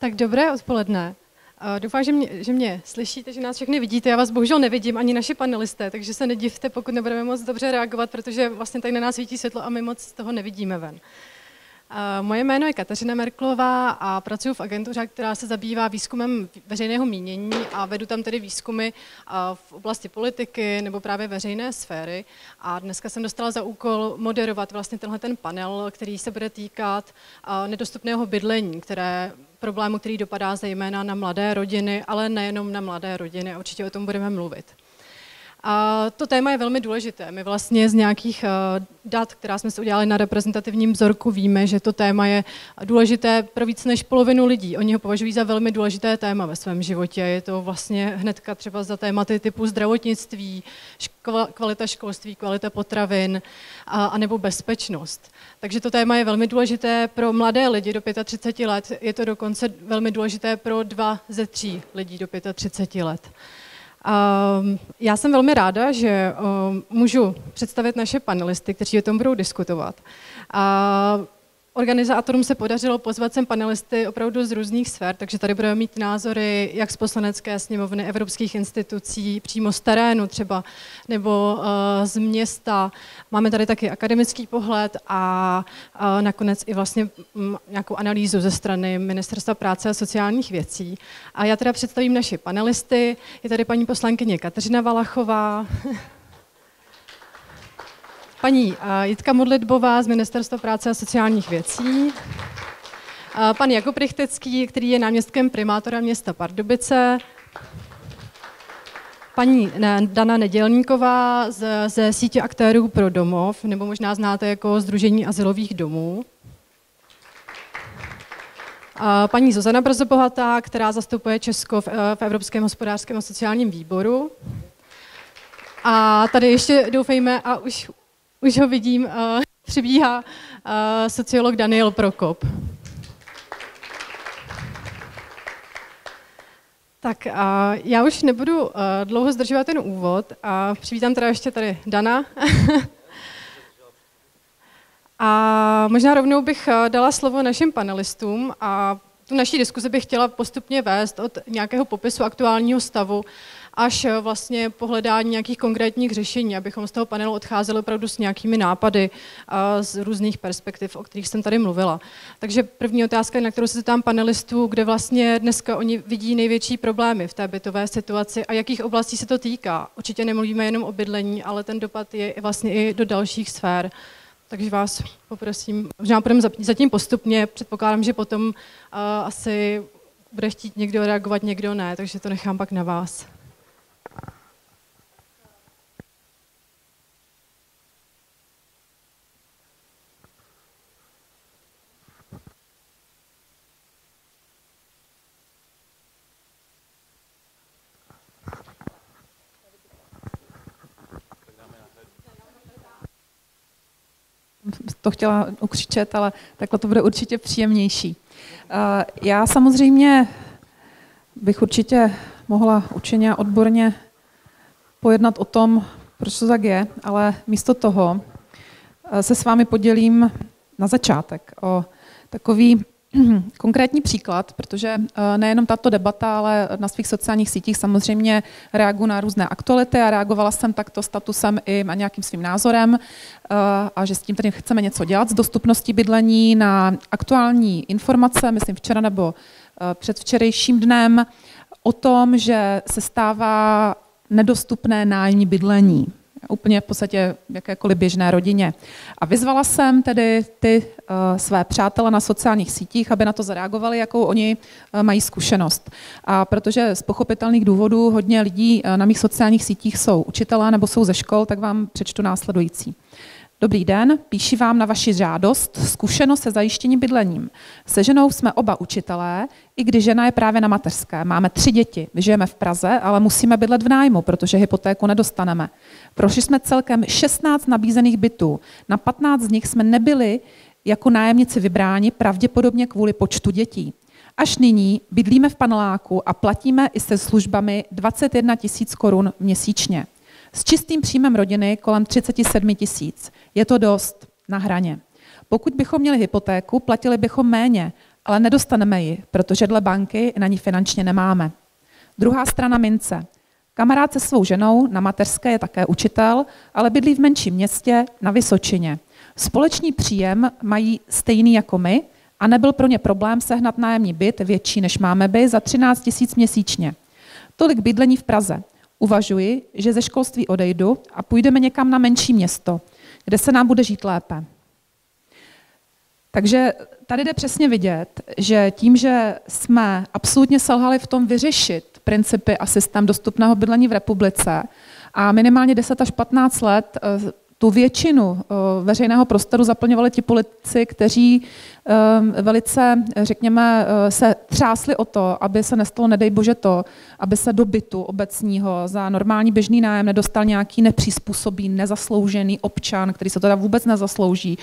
Tak dobré odpoledne. Doufám, že mě, že mě slyšíte, že nás všechny vidíte. Já vás bohužel nevidím, ani naše panelisté, takže se nedivte, pokud nebudeme moc dobře reagovat, protože vlastně tady na nás svítí světlo a my moc toho nevidíme ven. Moje jméno je Kateřina Merklová a pracuji v agentuře, která se zabývá výzkumem veřejného mínění a vedu tam tedy výzkumy v oblasti politiky nebo právě veřejné sféry. A dneska jsem dostala za úkol moderovat vlastně tenhle ten panel, který se bude týkat nedostupného bydlení, které problému, který dopadá zejména na mladé rodiny, ale nejenom na mladé rodiny. Určitě o tom budeme mluvit. A to téma je velmi důležité. My vlastně z nějakých uh, dat, která jsme si udělali na reprezentativním vzorku, víme, že to téma je důležité pro víc než polovinu lidí. Oni ho považují za velmi důležité téma ve svém životě. Je to vlastně hnedka třeba za tématy typu zdravotnictví, kvalita školství, kvalita potravin a, a nebo bezpečnost. Takže to téma je velmi důležité pro mladé lidi do 35 let. Je to dokonce velmi důležité pro dva ze tří lidí do 35 let. Ehm, já jsem velmi ráda, že ehm, můžu představit naše panelisty, kteří o tom budou diskutovat. Organizátorům se podařilo pozvat sem panelisty opravdu z různých sfér, takže tady budeme mít názory jak z poslanecké sněmovny, evropských institucí, přímo z terénu třeba, nebo uh, z města. Máme tady taky akademický pohled a uh, nakonec i vlastně um, nějakou analýzu ze strany Ministerstva práce a sociálních věcí. A já teda představím naši panelisty. Je tady paní poslankyně Kateřina Valachová. paní eh, Jitka Modlitbová z Ministerstva práce a sociálních věcí, eh, pan Jakub Richtecký, který je náměstkem primátora města Pardubice, paní Dana Nedělníková ze, ze sítě aktérů pro domov, nebo možná znáte jako Združení asilových domů. A paní Zuzana Brzobohatá, která zastupuje Česko v, eh, v Evropském hospodářském a sociálním výboru. A tady ještě doufejme, a už už ho vidím, uh, přibíhá uh, sociolog Daniel Prokop. Tak a já už nebudu uh, dlouho zdržovat ten úvod a přivítám teda ještě tady Dana. a možná rovnou bych dala slovo našim panelistům a tu naší diskuzi bych chtěla postupně vést od nějakého popisu aktuálního stavu až eh, vlastně pohledání nějakých konkrétních řešení, abychom z toho panelu odcházeli opravdu s nějakými nápady z různých perspektiv, o kterých jsem tady mluvila. Takže první otázka, na kterou se tam panelistů, kde vlastně dneska oni vidí největší problémy v té bytové situaci a jakých oblastí se to týká. Určitě nemluvíme jenom o bydlení, ale ten dopad je vlastně i do dalších sfér. Takže vás poprosím, možná půjdeme zatím postupně, předpokládám, že potom uh, asi bude chtít někdo reagovat, někdo ne, takže to nechám pak na vás. To chtěla ukřičet, ale takhle to bude určitě příjemnější. Eh, já samozřejmě bych určitě mohla učeně a odborně pojednat o tom, proč to tak je, ale místo toho eh, se s vámi podělím na začátek o takový konkrétní příklad, protože eh, nejenom tato debata, ale na svých sociálních sítích samozřejmě reaguji na různé aktuality a reagovala jsem takto statusem i a nějakým svým názorem eh, a že s tím tedy chceme něco dělat s dostupností bydlení na aktuální informace, myslím včera nebo eh, před včerejším dnem, o tom, že se stává nedostupné nájemní bydlení úplně v podstatě v jakékoliv běžné rodině. A vyzvala jsem tedy ty uh, své přátele na sociálních sítích, aby na to zareagovali, jakou oni uh, mají zkušenost. A protože z pochopitelných důvodů hodně lidí uh, na mých sociálních sítích jsou učitelé nebo jsou ze škol, tak vám přečtu následující. Dobrý den, píši vám na vaši žádost zkušenost se zajištěním bydlením. Se ženou jsme oba učitelé, i když žena je právě na mateřské. Máme tři děti, žijeme v Praze, ale musíme bydlet v nájmu, protože hypotéku nedostaneme. Prošli jsme celkem 16 nabízených bytů. Na 15 z nich jsme nebyli jako nájemníci vybráni, pravděpodobně kvůli počtu dětí. Až nyní bydlíme v paneláku a platíme i se službami 21 tisíc korun měsíčně. S čistým příjmem rodiny kolem 37 tisíc. Je to dost na hraně. Pokud bychom měli hypotéku, platili bychom méně ale nedostaneme ji, protože dle banky na ní finančně nemáme. Druhá strana mince. Kamarád se svou ženou na mateřské je také učitel, ale bydlí v menším městě na Vysočině. Společný příjem mají stejný jako my a nebyl pro ně problém sehnat nájemní byt větší než máme by za 13 tisíc měsíčně. Tolik bydlení v Praze. Uvažuji, že ze školství odejdu a půjdeme někam na menší město, kde se nám bude žít lépe. Takže tady jde přesně vidět, že tím, že jsme absolutně selhali v tom vyřešit principy a systém dostupného bydlení v republice a minimálně 10 až 15 let eh, tu většinu eh, veřejného prostoru zaplňovali ti politici, kteří velice, řekněme, eh, se třásli o to, aby se nestalo, nedej bože to, aby se do bytu obecního za normální běžný nájem nedostal nějaký nepřizpůsobý, nezasloužený občan, který se teda vůbec nezaslouží,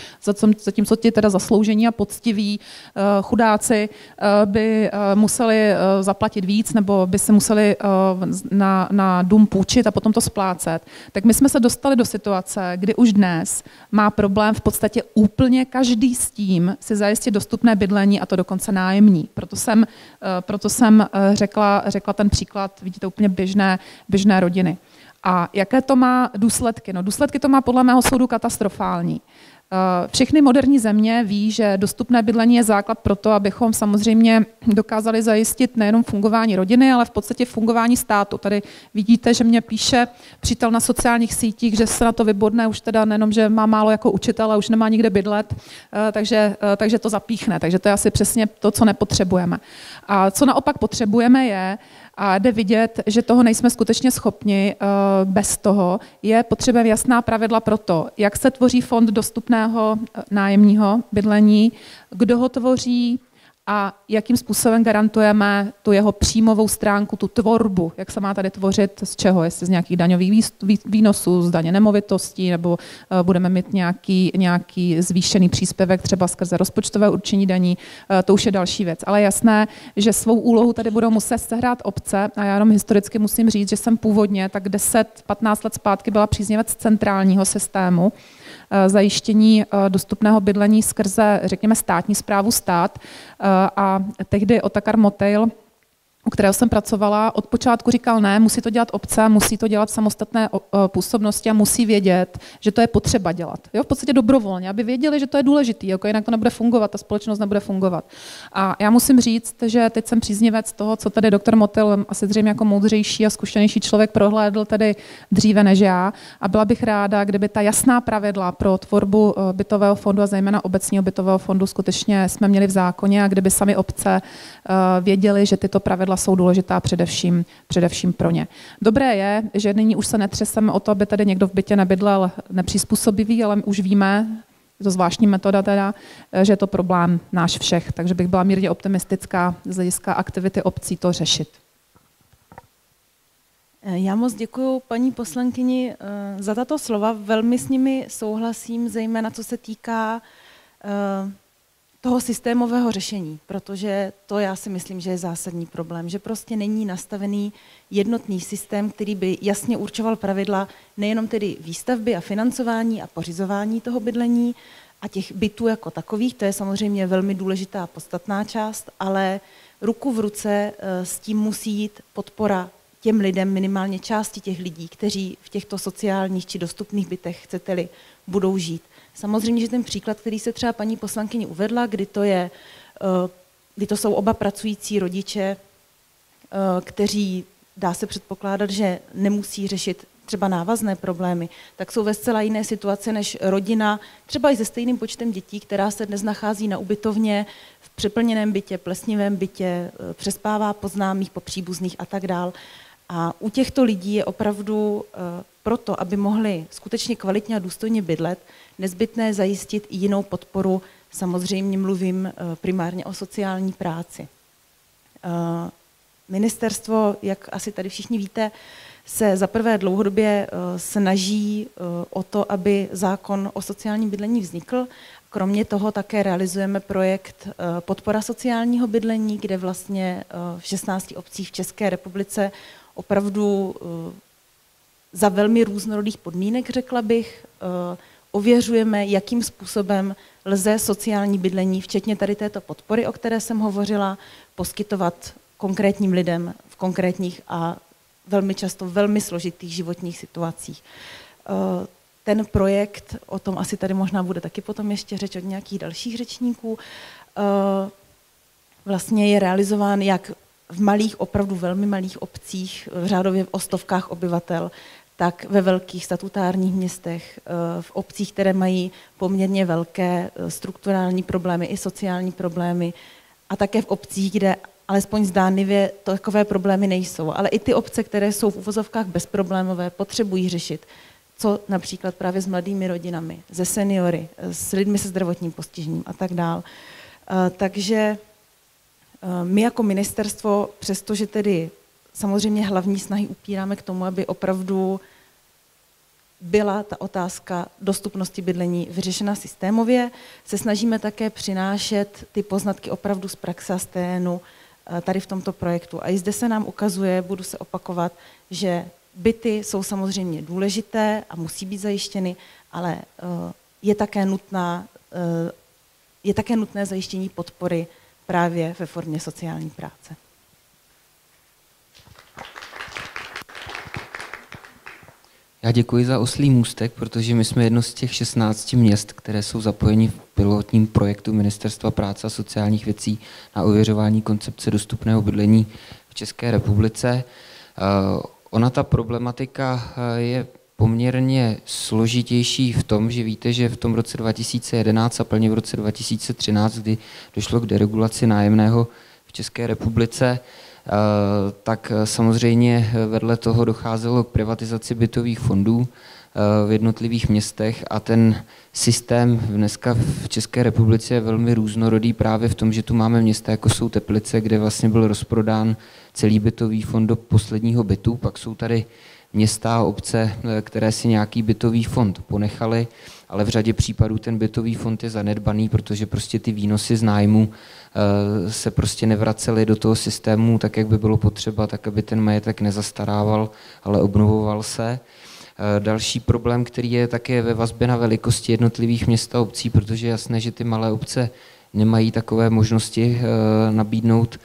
zatímco ti teda zasloužení a poctiví eh, chudáci eh, by museli zaplatit víc nebo by se museli na, na dům půjčit a potom to splácet. Tak my jsme se dostali do situace, kdy už dnes má problém v podstatě úplně každý s tím si zajistit dostupné bydlení a to dokonce nájemní. Proto jsem, eh, proto jsem eh, řekla, řekla ten příklad, vidíte, úplně běžné, běžné rodiny. A jaké to má důsledky? No, důsledky to má podle mého soudu katastrofální. Eh, všechny moderní země ví, že dostupné bydlení je základ pro to, abychom samozřejmě dokázali zajistit nejenom fungování rodiny, ale v podstatě fungování státu. Tady vidíte, že mě píše přítel na sociálních sítích, že se na to vybodne, už teda nejenom, že má málo jako učitel, ale už nemá nikde bydlet, eh, takže, eh, takže to zapíchne. Takže to je asi přesně to, co nepotřebujeme. A co naopak potřebujeme je, a jde vidět, že toho nejsme skutečně schopni eh, bez toho. Je potřeba jasná pravidla pro to, jak se tvoří fond dostupného eh, nájemního bydlení, kdo ho tvoří, a jakým způsobem garantujeme tu jeho příjmovou stránku, tu tvorbu, jak se má tady tvořit, z čeho, jestli z nějakých daňových výnosů, z daně nemovitostí, nebo eh, budeme mít nějaký, nějaký zvýšený příspěvek třeba skrze rozpočtové určení daní, eh, to už je další věc. Ale jasné, že svou úlohu tady budou muset sehrát obce a já jenom historicky musím říct, že jsem původně tak 10-15 let zpátky byla příznivec centrálního systému, zajištění eh, dostupného bydlení skrze, řekněme, státní zprávu stát. Eh, a tehdy Otakar Motel u kterého jsem pracovala, od počátku říkal ne, musí to dělat obce, musí to dělat samostatné působnosti a musí vědět, že to je potřeba dělat. Jo, v podstatě dobrovolně, aby věděli, že to je důležitý, jako jinak to nebude fungovat, ta společnost nebude fungovat. A já musím říct, že teď jsem příznivec toho, co tady doktor Motil, asi zřejmě jako moudřejší a zkušenější člověk prohlédl tedy dříve než já. A byla bych ráda, kdyby ta jasná pravidla pro tvorbu eh, bytového fondu a zejména obecního bytového fondu skutečně jsme měli v zákoně a kdyby sami obce eh, věděli, že tyto pravidla jsou důležitá především, především pro ně. Dobré je, že nyní už se netřeseme o to, aby tady někdo v bytě nebydlel nepřizpůsobivý, ale už víme, je to zvláštní metoda teda, že je to problém náš všech. Takže bych byla mírně optimistická z hlediska aktivity obcí to řešit. Já moc děkuji paní poslankyni eh, za tato slova. Velmi s nimi souhlasím, zejména co se týká eh, toho systémového řešení, protože to já si myslím, že je zásadní problém, že prostě není nastavený jednotný systém, který by jasně určoval pravidla nejenom tedy výstavby a financování a pořizování toho bydlení a těch bytů jako takových, to je samozřejmě velmi důležitá a podstatná část, ale ruku v ruce eh, s tím musí jít podpora těm lidem, minimálně části těch lidí, kteří v těchto sociálních či dostupných bytech, chcete-li, budou žít. Samozřejmě, že ten příklad, který se třeba paní poslankyně uvedla, kdy to, je, eh, kdy to jsou oba pracující rodiče, eh, kteří dá se předpokládat, že nemusí řešit třeba návazné problémy, tak jsou ve zcela jiné situaci než rodina, třeba i se stejným počtem dětí, která se dnes nachází na ubytovně, v přeplněném bytě, plesnivém bytě, eh, přespává po známých, po příbuzných a tak dál. A u těchto lidí je opravdu proto, aby mohli skutečně kvalitně a důstojně bydlet, nezbytné zajistit i jinou podporu. Samozřejmě mluvím eh, primárně o sociální práci. Eh, ministerstvo, jak asi tady všichni víte, se za prvé dlouhodobě eh, snaží o to, aby zákon o sociálním bydlení vznikl. Kromě toho také realizujeme projekt Podpora sociálního bydlení, kde vlastně v 16 obcích v České republice opravdu za velmi různorodých podmínek, řekla bych, ověřujeme, jakým způsobem lze sociální bydlení, včetně tady této podpory, o které jsem hovořila, poskytovat konkrétním lidem v konkrétních a velmi často velmi složitých životních situacích. Eh, ten projekt, o tom asi tady možná bude taky potom ještě řeč od nějakých dalších řečníků, eh, vlastně je realizován jak v malých, opravdu velmi malých obcích, v řádově o stovkách obyvatel, tak ve velkých statutárních městech, eh, v obcích, které mají poměrně velké strukturální problémy i sociální problémy, a také v obcích, kde alespoň zdánlivě takové problémy nejsou. Ale i ty obce, které jsou v uvozovkách bezproblémové, potřebují řešit, co například právě s mladými rodinami, ze seniory, s lidmi se zdravotním postižením a tak dál. Eh, takže eh, my jako ministerstvo, přestože tedy samozřejmě hlavní snahy upíráme k tomu, aby opravdu byla ta otázka dostupnosti bydlení vyřešena systémově, se snažíme také přinášet ty poznatky opravdu z praxe a z terénu, Eh, tady v tomto projektu. A i zde se nám ukazuje, budu se opakovat, že byty jsou samozřejmě důležité a musí být zajištěny, ale eh, je také, nutná, eh, je také nutné zajištění podpory právě ve formě sociální práce. Já děkuji za oslý můstek, protože my jsme jedno z těch 16 měst, které jsou zapojeni v pilotním projektu Ministerstva práce a sociálních věcí na ověřování koncepce dostupného bydlení v České republice. Eh, ona ta problematika eh, je poměrně složitější v tom, že víte, že v tom roce 2011 a plně v roce 2013, kdy došlo k deregulaci nájemného v České republice, tak eh, samozřejmě vedle toho docházelo k privatizaci bytových fondů eh, v jednotlivých městech a ten systém dneska v České republice je velmi různorodý právě v tom, že tu máme města, jako jsou Teplice, kde vlastně byl rozprodán celý bytový fond do posledního bytu, pak jsou tady města a obce, které si nějaký bytový fond ponechali, ale v řadě případů ten bytový fond je zanedbaný, protože prostě ty výnosy z nájmu Eh, se prostě nevraceli do toho systému tak, jak by bylo potřeba, tak aby ten majetek nezastarával, ale obnovoval se. Eh, další problém, který je také ve vazbě na velikosti jednotlivých měst a obcí, protože je jasné, že ty malé obce nemají takové možnosti eh, nabídnout,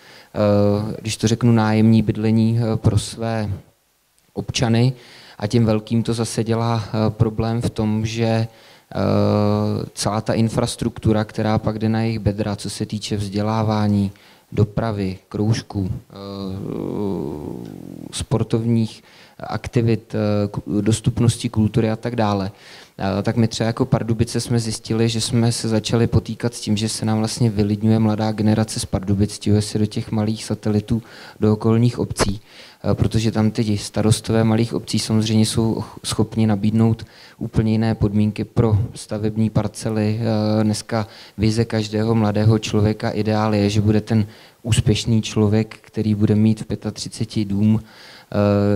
když to řeknu, nájemní bydlení pro své občany. A tím velkým to zase dělá problém v tom, že Eh, celá ta infrastruktura, která pak jde na jejich bedra, co se týče vzdělávání, dopravy, kroužků, eh, sportovních aktivit, eh, dostupnosti kultury a tak dále, tak my třeba jako Pardubice jsme zjistili, že jsme se začali potýkat s tím, že se nám vlastně vylidňuje mladá generace z Pardubic, stěhuje se do těch malých satelitů, do okolních obcí, protože tam ty starostové malých obcí samozřejmě jsou schopni nabídnout úplně jiné podmínky pro stavební parcely. Dneska vize každého mladého člověka ideál je, že bude ten úspěšný člověk, který bude mít v 35 dům,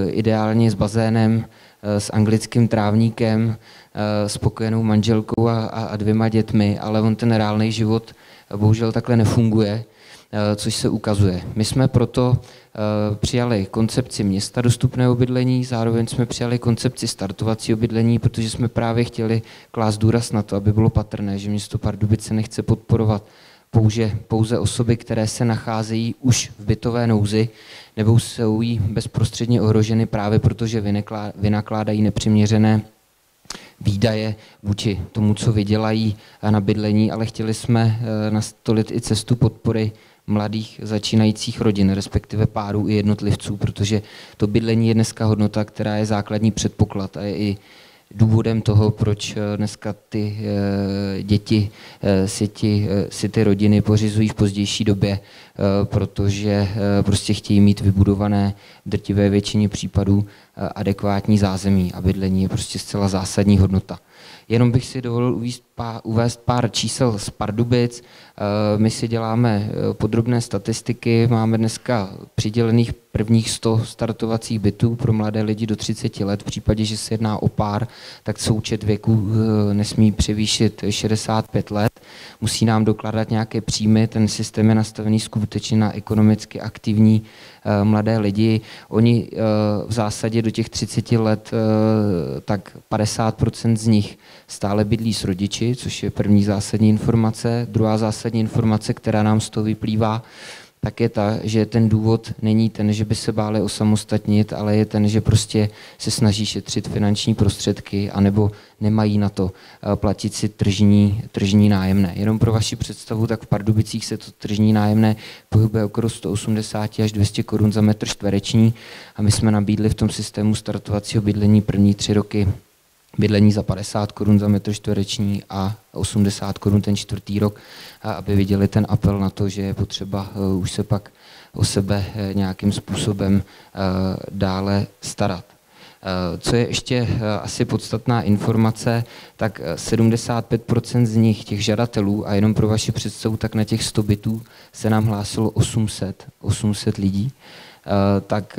ideálně s bazénem, s anglickým trávníkem, Eh, spokojenou manželkou a, a dvěma dětmi, ale on ten reálný život bohužel takhle nefunguje, eh, což se ukazuje. My jsme proto eh, přijali koncepci města dostupného bydlení, zároveň jsme přijali koncepci startovacího bydlení, protože jsme právě chtěli klást důraz na to, aby bylo patrné, že město Pardubice nechce podporovat pouze, pouze osoby, které se nacházejí už v bytové nouzi nebo jsou jí bezprostředně ohroženy právě proto, že vynakládají nepřiměřené výdaje vůči tomu, co vydělají na bydlení, ale chtěli jsme eh, nastolit i cestu podpory mladých začínajících rodin, respektive párů i jednotlivců, protože to bydlení je dneska hodnota, která je základní předpoklad a je i důvodem toho, proč eh, dneska ty eh, děti si, ti, si ty rodiny pořizují v pozdější době, protože prostě chtějí mít vybudované drtivé většině případů adekvátní zázemí a bydlení je prostě zcela zásadní hodnota. Jenom bych si dovolil uvést pár, uvést pár čísel z Pardubic. Eh, my si děláme eh, podrobné statistiky, máme dneska přidělených prvních 100 startovacích bytů pro mladé lidi do 30 let. V případě, že se jedná o pár, tak součet věku eh, nesmí převýšit 65 let. musí nám dokládat nějaké příjmy, ten systém je nastavený skutečně na ekonomicky aktivní mladé lidi. Oni v zásadě do těch 30 let tak 50% z nich stále bydlí s rodiči, což je první zásadní informace. Druhá zásadní informace, která nám z toho vyplývá, tak je ta, že ten důvod není ten, že by se báli osamostatnit, ale je ten, že prostě se snaží šetřit finanční prostředky anebo nemají na to eh, platit si tržní, tržní nájemné. Jenom pro vaši představu, tak v Pardubicích se to tržní nájemné pohybuje okolo 180 až 200 korun za metr čtvereční a my jsme nabídli v tom systému startovacího bydlení první tři roky bydlení za 50 korun za metr čtvereční a 80 korun ten čtvrtý rok, aby viděli ten apel na to, že je potřeba eh, už se pak o sebe eh, nějakým způsobem eh, dále starat. Co je ještě asi podstatná informace, tak 75% z nich, těch žadatelů, a jenom pro vaši představu, tak na těch 100 bytů se nám hlásilo 800, 800 lidí. Eh, tak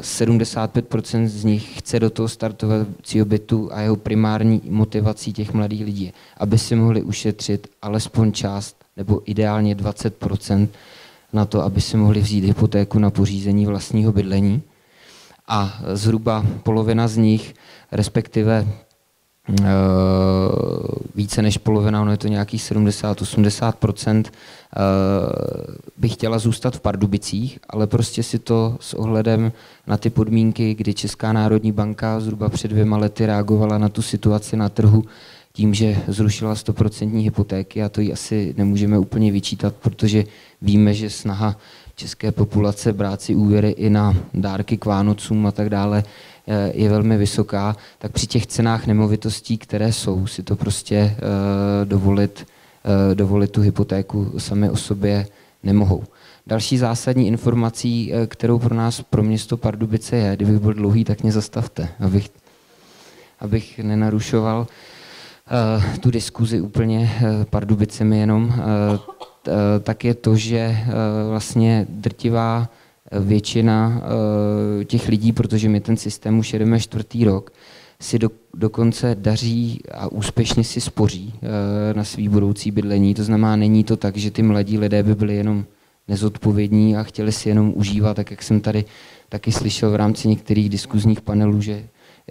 75% eh, z nich chce do toho startovacího bytu a jeho primární motivací těch mladých lidí aby si mohli ušetřit alespoň část nebo ideálně 20% na to, aby si mohli vzít hypotéku na pořízení vlastního bydlení. A zhruba polovina z nich, respektive více než polovina, ono je to nějakých 70-80%, eh, by chtěla zůstat v Pardubicích, ale prostě si to s ohledem na ty podmínky, kdy Česká národní banka zhruba před dvěma lety reagovala na tu situaci na trhu tím, že zrušila 100% hypotéky a to ji asi nemůžeme úplně vyčítat, protože víme, že snaha české populace brát si úvěry i na dárky k Vánocům a tak dále Eh, je velmi vysoká, tak při těch cenách nemovitostí, které jsou, si to prostě eh, dovolit, eh, dovolit tu hypotéku sami o sobě nemohou. Další zásadní informací, kterou pro nás, pro město Pardubice je, kdybych byl dlouhý, tak mě zastavte, abych, abych nenarušoval tu diskuzi úplně Pardubicemi jenom, tak je to, že vlastně drtivá většina uh, těch lidí, protože my ten systém už jedeme čtvrtý rok, si do, dokonce daří a úspěšně si spoří uh, na svý budoucí bydlení. To znamená, není to tak, že ty mladí lidé by byli jenom nezodpovědní a chtěli si jenom užívat, tak jak jsem tady taky slyšel v rámci některých diskuzních panelů, že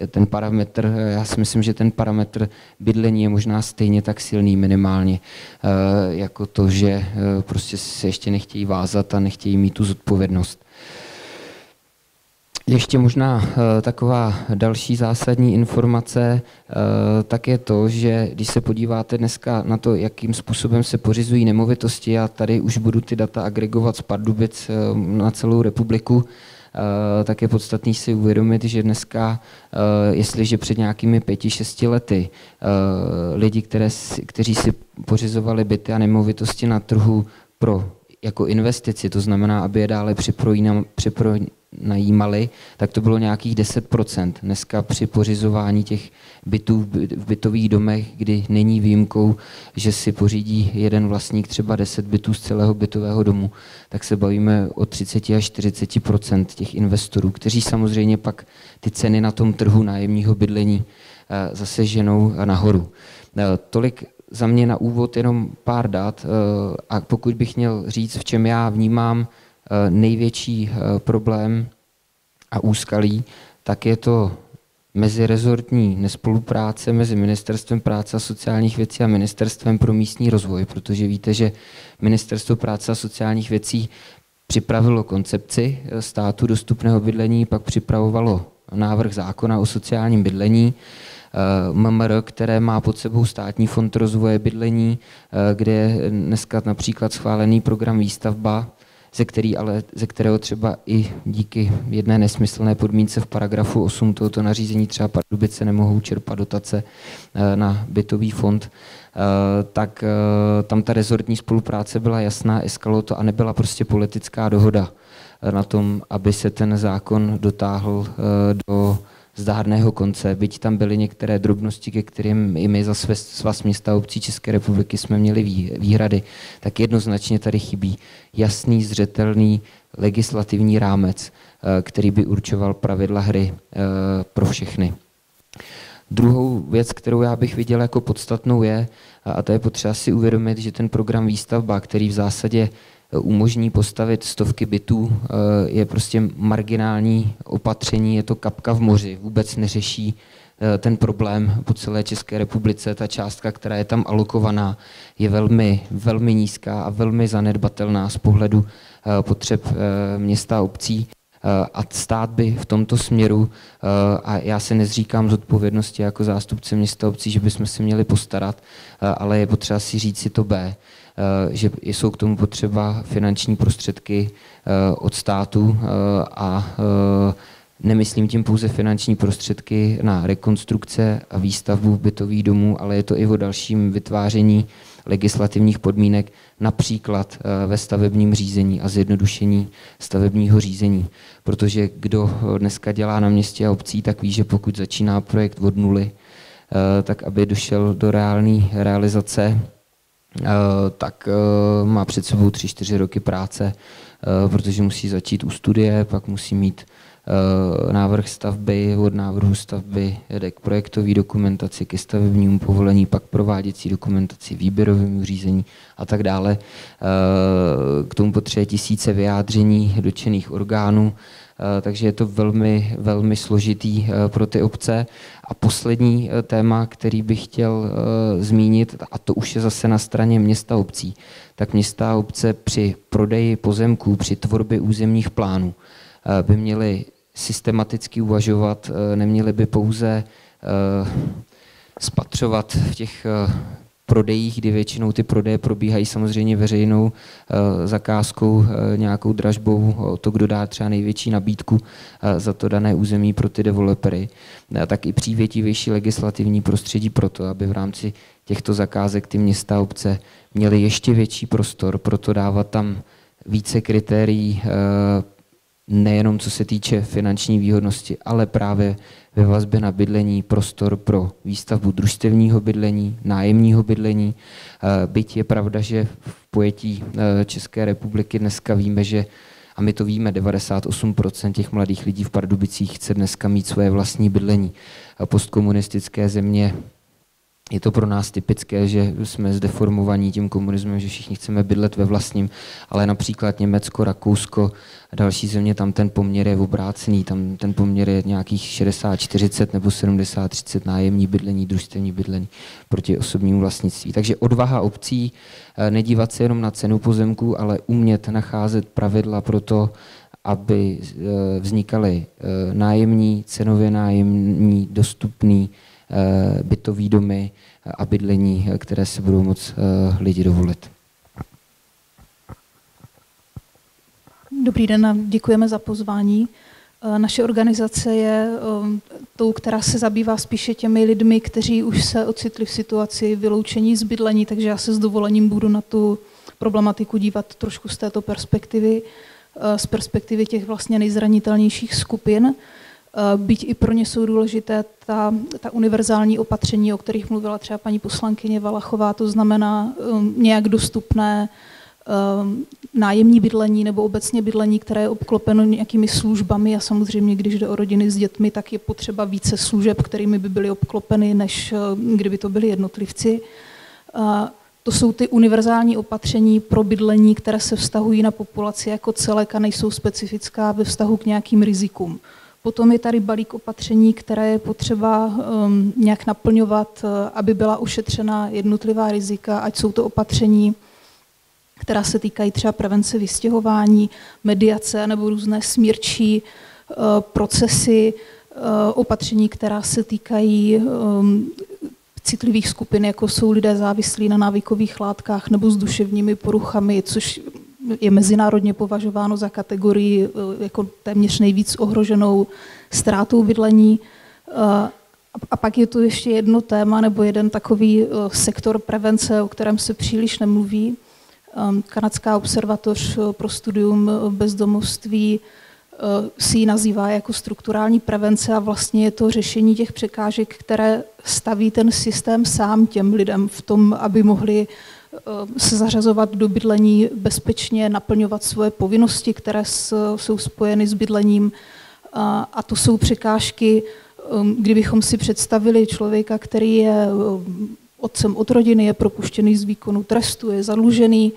ten parametr, já si myslím, že ten parametr bydlení je možná stejně tak silný minimálně, eh, jako to, že prostě se ještě nechtějí vázat a nechtějí mít tu zodpovědnost. Ještě možná eh, taková další zásadní informace, eh, tak je to, že když se podíváte dneska na to, jakým způsobem se pořizují nemovitosti, a tady už budu ty data agregovat z Pardubic eh, na celou republiku, tak je podstatný si uvědomit, že dneska, jestliže před nějakými pěti, šesti lety lidi, které, kteří si pořizovali byty a nemovitosti na trhu pro jako investici, to znamená, aby je dále najímali, tak to bylo nějakých 10%. Dneska při pořizování těch bytů v bytových domech, kdy není výjimkou, že si pořídí jeden vlastník třeba 10 bytů z celého bytového domu, tak se bavíme o 30 až 40% těch investorů, kteří samozřejmě pak ty ceny na tom trhu nájemního bydlení eh, zase ženou nahoru. Eh, tolik za mě na úvod jenom pár dat eh, a pokud bych měl říct, v čem já vnímám Eh, největší eh, problém a úskalí, tak je to mezirezortní nespolupráce mezi Ministerstvem práce a sociálních věcí a Ministerstvem pro místní rozvoj, protože víte, že Ministerstvo práce a sociálních věcí připravilo koncepci státu dostupného bydlení, pak připravovalo návrh zákona o sociálním bydlení, MMR, které má pod sebou státní fond rozvoje bydlení, kde je dneska například schválený program výstavba, ze, který ale, ze kterého třeba i díky jedné nesmyslné podmínce v paragrafu 8 tohoto nařízení třeba Pardubice nemohou čerpat dotace eh, na bytový fond, eh, tak eh, tam ta rezortní spolupráce byla jasná, eskalo to a nebyla prostě politická dohoda na tom, aby se ten zákon dotáhl do zdárného konce, byť tam byly některé drobnosti, ke kterým i my za svaz města obcí České republiky jsme měli výhrady, tak jednoznačně tady chybí jasný, zřetelný legislativní rámec, eh, který by určoval pravidla hry eh, pro všechny. Druhou věc, kterou já bych viděl jako podstatnou je, a to je potřeba si uvědomit, že ten program výstavba, který v zásadě umožní postavit stovky bytů, je prostě marginální opatření, je to kapka v moři, vůbec neřeší Eh, ten problém po celé České republice. Ta částka, která je tam alokovaná, je velmi, velmi nízká a velmi zanedbatelná z pohledu eh, potřeb eh, města a obcí. A stát by v tomto směru, a já se nezříkám z odpovědnosti jako zástupce města obcí, že bychom se měli postarat, ale je potřeba si říct si to B, že jsou k tomu potřeba finanční prostředky od státu a Nemyslím tím pouze finanční prostředky na rekonstrukce a výstavbu bytových domů, ale je to i o dalším vytváření legislativních podmínek, například eh, ve stavebním řízení a zjednodušení stavebního řízení. Protože kdo dneska dělá na městě a obcí, tak ví, že pokud začíná projekt od nuly, eh, tak aby došel do reální realizace, eh, tak má před sebou 3-4 roky práce, protože musí začít u studie, pak musí mít Eh, návrh stavby, od návrhu stavby jde k projektové dokumentaci, ke stavebnímu povolení, pak prováděcí dokumentaci, výběrovému řízení a tak dále. Eh, k tomu potřebuje tisíce vyjádření dočených orgánů, eh, takže je to velmi, velmi složitý pro ty obce. A poslední téma, který bych chtěl zmínit, a to už je zase na straně města obcí, tak města a obce při prodeji pozemků, při tvorbě územních plánů by měli systematicky uvažovat, eh, neměli by pouze eh, spatřovat v těch eh, prodejích, kdy většinou ty prodeje probíhají samozřejmě veřejnou zakázkou, nějakou dražbou, to, kdo dá třeba největší nabídku za to dané území pro ty developery, tak i přívětivější legislativní prostředí pro to, aby v rámci těchto zakázek ty města a obce měly ještě větší prostor, proto dávat tam více kritérií nejenom co se týče finanční výhodnosti, ale právě ve vazbě na bydlení prostor pro výstavbu družstevního bydlení, nájemního bydlení. Eh, byť je pravda, že v pojetí eh, České republiky dneska víme, že a my to víme, 98% těch mladých lidí v Pardubicích chce dneska mít svoje vlastní bydlení. Postkomunistické země je to pro nás typické, že jsme zdeformovaní tím komunismem, že všichni chceme bydlet ve vlastním, ale například Německo, Rakousko a další země, tam ten poměr je obrácený, tam ten poměr je nějakých 60-40 nebo 70-30 nájemní bydlení, družstevní bydlení proti osobnímu vlastnictví. Takže odvaha obcí, eh, nedívat se jenom na cenu pozemku, ale umět nacházet pravidla pro to, aby eh, vznikaly eh, nájemní, cenově nájemní, dostupný bytový domy a bydlení, které se budou moc eh, lidi dovolit. Dobrý den a děkujeme za pozvání. Eh, naše organizace je tou, která se zabývá spíše těmi lidmi, kteří už se ocitli v situaci vyloučení z bydlení, takže já se s dovolením budu na tu problematiku dívat trošku z této perspektivy, z perspektivy těch vlastně nejzranitelnějších skupin. Eh, byť i pro ně jsou důležité ta, ta univerzální opatření, o kterých mluvila třeba paní poslankyně Valachová, to znamená um, nějak dostupné um, nájemní bydlení nebo obecně bydlení, které je obklopeno nějakými službami a samozřejmě, když jde o rodiny s dětmi, tak je potřeba více služeb, kterými by byly obklopeny, než uh, kdyby to byli jednotlivci. Uh, to jsou ty univerzální opatření pro bydlení, které se vztahují na populaci jako celek a nejsou specifická ve vztahu k nějakým rizikům. Potom je tady balík opatření, které je potřeba um, nějak naplňovat, uh, aby byla ušetřena jednotlivá rizika, ať jsou to opatření, která se týkají třeba prevence vystěhování, mediace nebo různé smírčí uh, procesy, uh, opatření, která se týkají um, citlivých skupin, jako jsou lidé závislí na návykových látkách nebo s duševními poruchami, což je mezinárodně považováno za kategorii eh, jako téměř nejvíc ohroženou ztrátou bydlení. Eh, a pak je tu ještě jedno téma nebo jeden takový eh, sektor prevence, o kterém se příliš nemluví. Kanadská observatoř pro studium bezdomovství si ji nazývá jako strukturální prevence a vlastně je to řešení těch překážek, které staví ten systém sám těm lidem v tom, aby mohli se zařazovat do bydlení bezpečně, naplňovat svoje povinnosti, které jsou spojeny s bydlením. A to jsou překážky um, kdybychom si představili člověka, který je um, otcem od rodiny, je propuštěný z výkonu trestu, je zadlužený,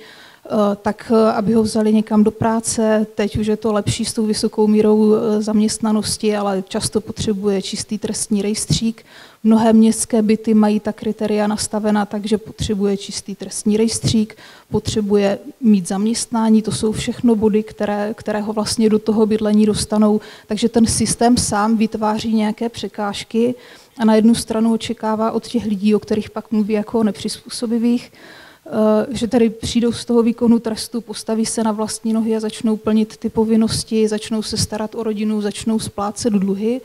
Eh, tak eh, aby ho vzali někam do práce. Teď už je to lepší s tou vysokou mírou eh, zaměstnanosti, ale často potřebuje čistý trestní rejstřík. Mnohé městské byty mají ta kritéria nastavena, takže potřebuje čistý trestní rejstřík, potřebuje mít zaměstnání, to jsou všechno body, které, které ho vlastně do toho bydlení dostanou. Takže ten systém sám vytváří nějaké překážky a na jednu stranu očekává od těch lidí, o kterých pak mluví jako o nepřizpůsobivých, Eh, že tady přijdou z toho výkonu trestu, postaví se na vlastní nohy a začnou plnit ty povinnosti, začnou se starat o rodinu, začnou splácet dluhy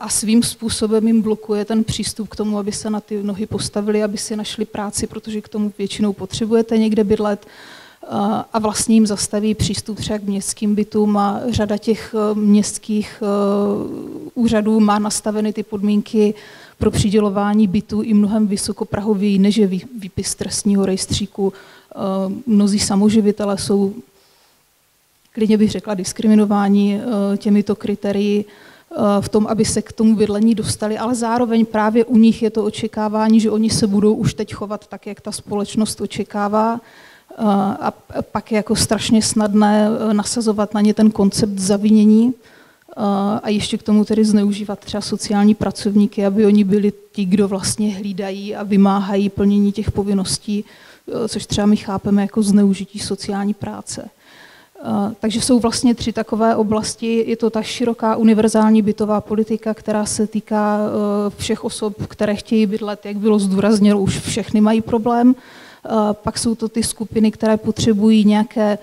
a svým způsobem jim blokuje ten přístup k tomu, aby se na ty nohy postavili, aby si našli práci, protože k tomu většinou potřebujete někde bydlet a vlastně jim zastaví přístup třeba k městským bytům a řada těch městských úřadů má nastaveny ty podmínky pro přidělování bytů i mnohem vysokoprahový, než je výpis trestního rejstříku. Eh, mnozí samoživitelé jsou, klidně bych řekla, diskriminováni těmito kritérii v tom, aby se k tomu bydlení dostali, ale zároveň právě u nich je to očekávání, že oni se budou už teď chovat tak, jak ta společnost očekává a pak je jako strašně snadné nasazovat na ně ten koncept zavinění, a ještě k tomu tedy zneužívat třeba sociální pracovníky, aby oni byli ti, kdo vlastně hlídají a vymáhají plnění těch povinností, což třeba my chápeme jako zneužití sociální práce. Takže jsou vlastně tři takové oblasti. Je to ta široká univerzální bytová politika, která se týká e, všech osob, které chtějí bydlet, jak bylo zdůrazněno, už všechny mají problém. Pak jsou to ty skupiny, které potřebují nějaké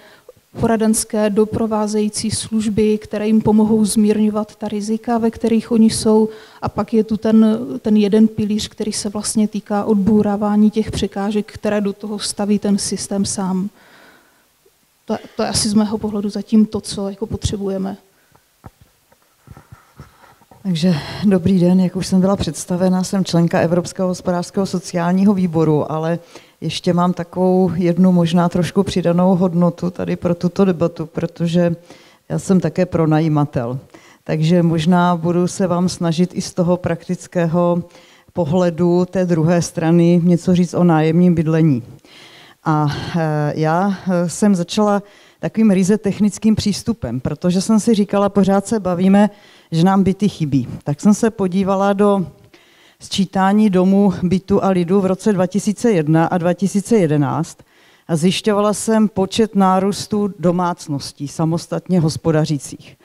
poradenské doprovázející služby, které jim pomohou zmírňovat ta rizika, ve kterých oni jsou. A pak je tu ten, ten jeden pilíř, který se vlastně týká odbůrávání těch překážek, které do toho staví ten systém sám. To, to je asi z mého pohledu zatím to, co jako potřebujeme. Takže dobrý den, jak už jsem byla představena, jsem členka Evropského hospodářského sociálního výboru, ale ještě mám takovou jednu možná trošku přidanou hodnotu tady pro tuto debatu, protože já jsem také pronajímatel. Takže možná budu se vám snažit i z toho praktického pohledu té druhé strany něco říct o nájemním bydlení. A e, já e, jsem začala takovým ryze technickým přístupem, protože jsem si říkala, pořád se bavíme, že nám byty chybí. Tak jsem se podívala do sčítání domů, bytu a lidu v roce 2001 a 2011 a zjišťovala jsem počet nárůstů domácností samostatně hospodařících.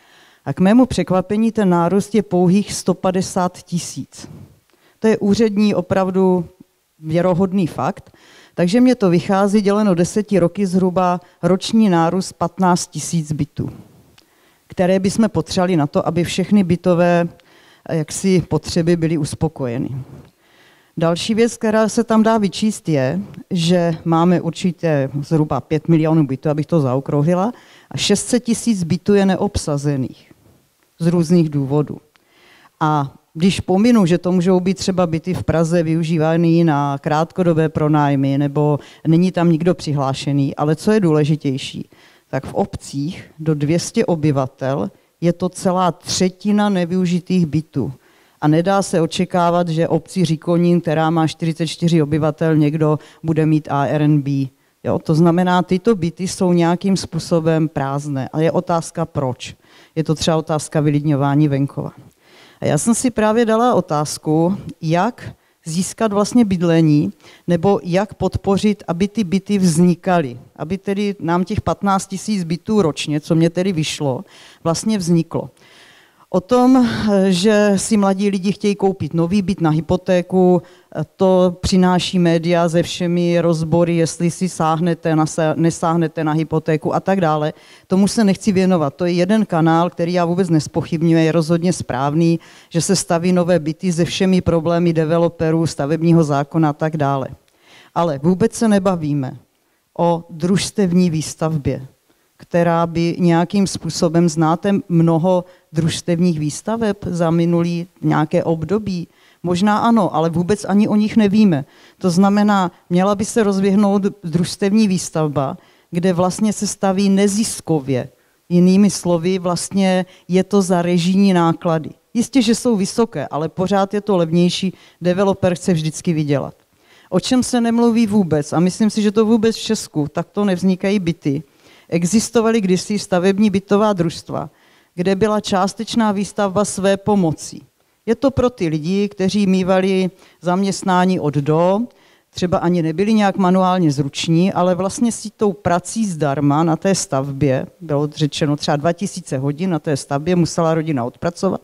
A k mému překvapení ten nárůst je pouhých 150 tisíc. To je úřední opravdu věrohodný fakt, takže mě to vychází děleno deseti roky zhruba roční nárůst 15 tisíc bytů, které bychom potřebovali na to, aby všechny bytové jaksi potřeby byly uspokojeny. Další věc, která se tam dá vyčíst, je, že máme určitě zhruba 5 milionů bytů, abych to zaokrouhila, a 600 tisíc bytů je neobsazených z různých důvodů. A když pominu, že to můžou být třeba byty v Praze využívané na krátkodobé pronájmy, nebo není tam nikdo přihlášený, ale co je důležitější, tak v obcích do 200 obyvatel je to celá třetina nevyužitých bytů. A nedá se očekávat, že obci Říkonín, která má 44 obyvatel, někdo bude mít ARNB. Jo? To znamená, tyto byty jsou nějakým způsobem prázdné. A je otázka proč. Je to třeba otázka vylidňování venkova. A já jsem si právě dala otázku, jak získat vlastně bydlení, nebo jak podpořit, aby ty byty vznikaly. Aby tedy nám těch 15 tisíc bytů ročně, co mě tedy vyšlo, vlastně vzniklo. O tom, že si mladí lidi chtějí koupit nový byt na hypotéku, to přináší média se všemi rozbory, jestli si sáhnete, nesáhnete na hypotéku a tak dále. Tomu se nechci věnovat. To je jeden kanál, který já vůbec nespochybňuji, je rozhodně správný, že se staví nové byty se všemi problémy developerů, stavebního zákona a tak dále. Ale vůbec se nebavíme o družstevní výstavbě která by nějakým způsobem, znáte mnoho družstevních výstaveb za minulý nějaké období? Možná ano, ale vůbec ani o nich nevíme. To znamená, měla by se rozběhnout družstevní výstavba, kde vlastně se staví neziskově. Jinými slovy, vlastně je to za režijní náklady. Jistě, že jsou vysoké, ale pořád je to levnější, developer chce vždycky vydělat. O čem se nemluví vůbec, a myslím si, že to vůbec v Česku, tak to nevznikají byty. Existovaly kdysi stavební bytová družstva, kde byla částečná výstavba své pomocí. Je to pro ty lidi, kteří mývali zaměstnání od do, třeba ani nebyli nějak manuálně zruční, ale vlastně si tou prací zdarma na té stavbě, bylo řečeno třeba 2000 hodin na té stavbě, musela rodina odpracovat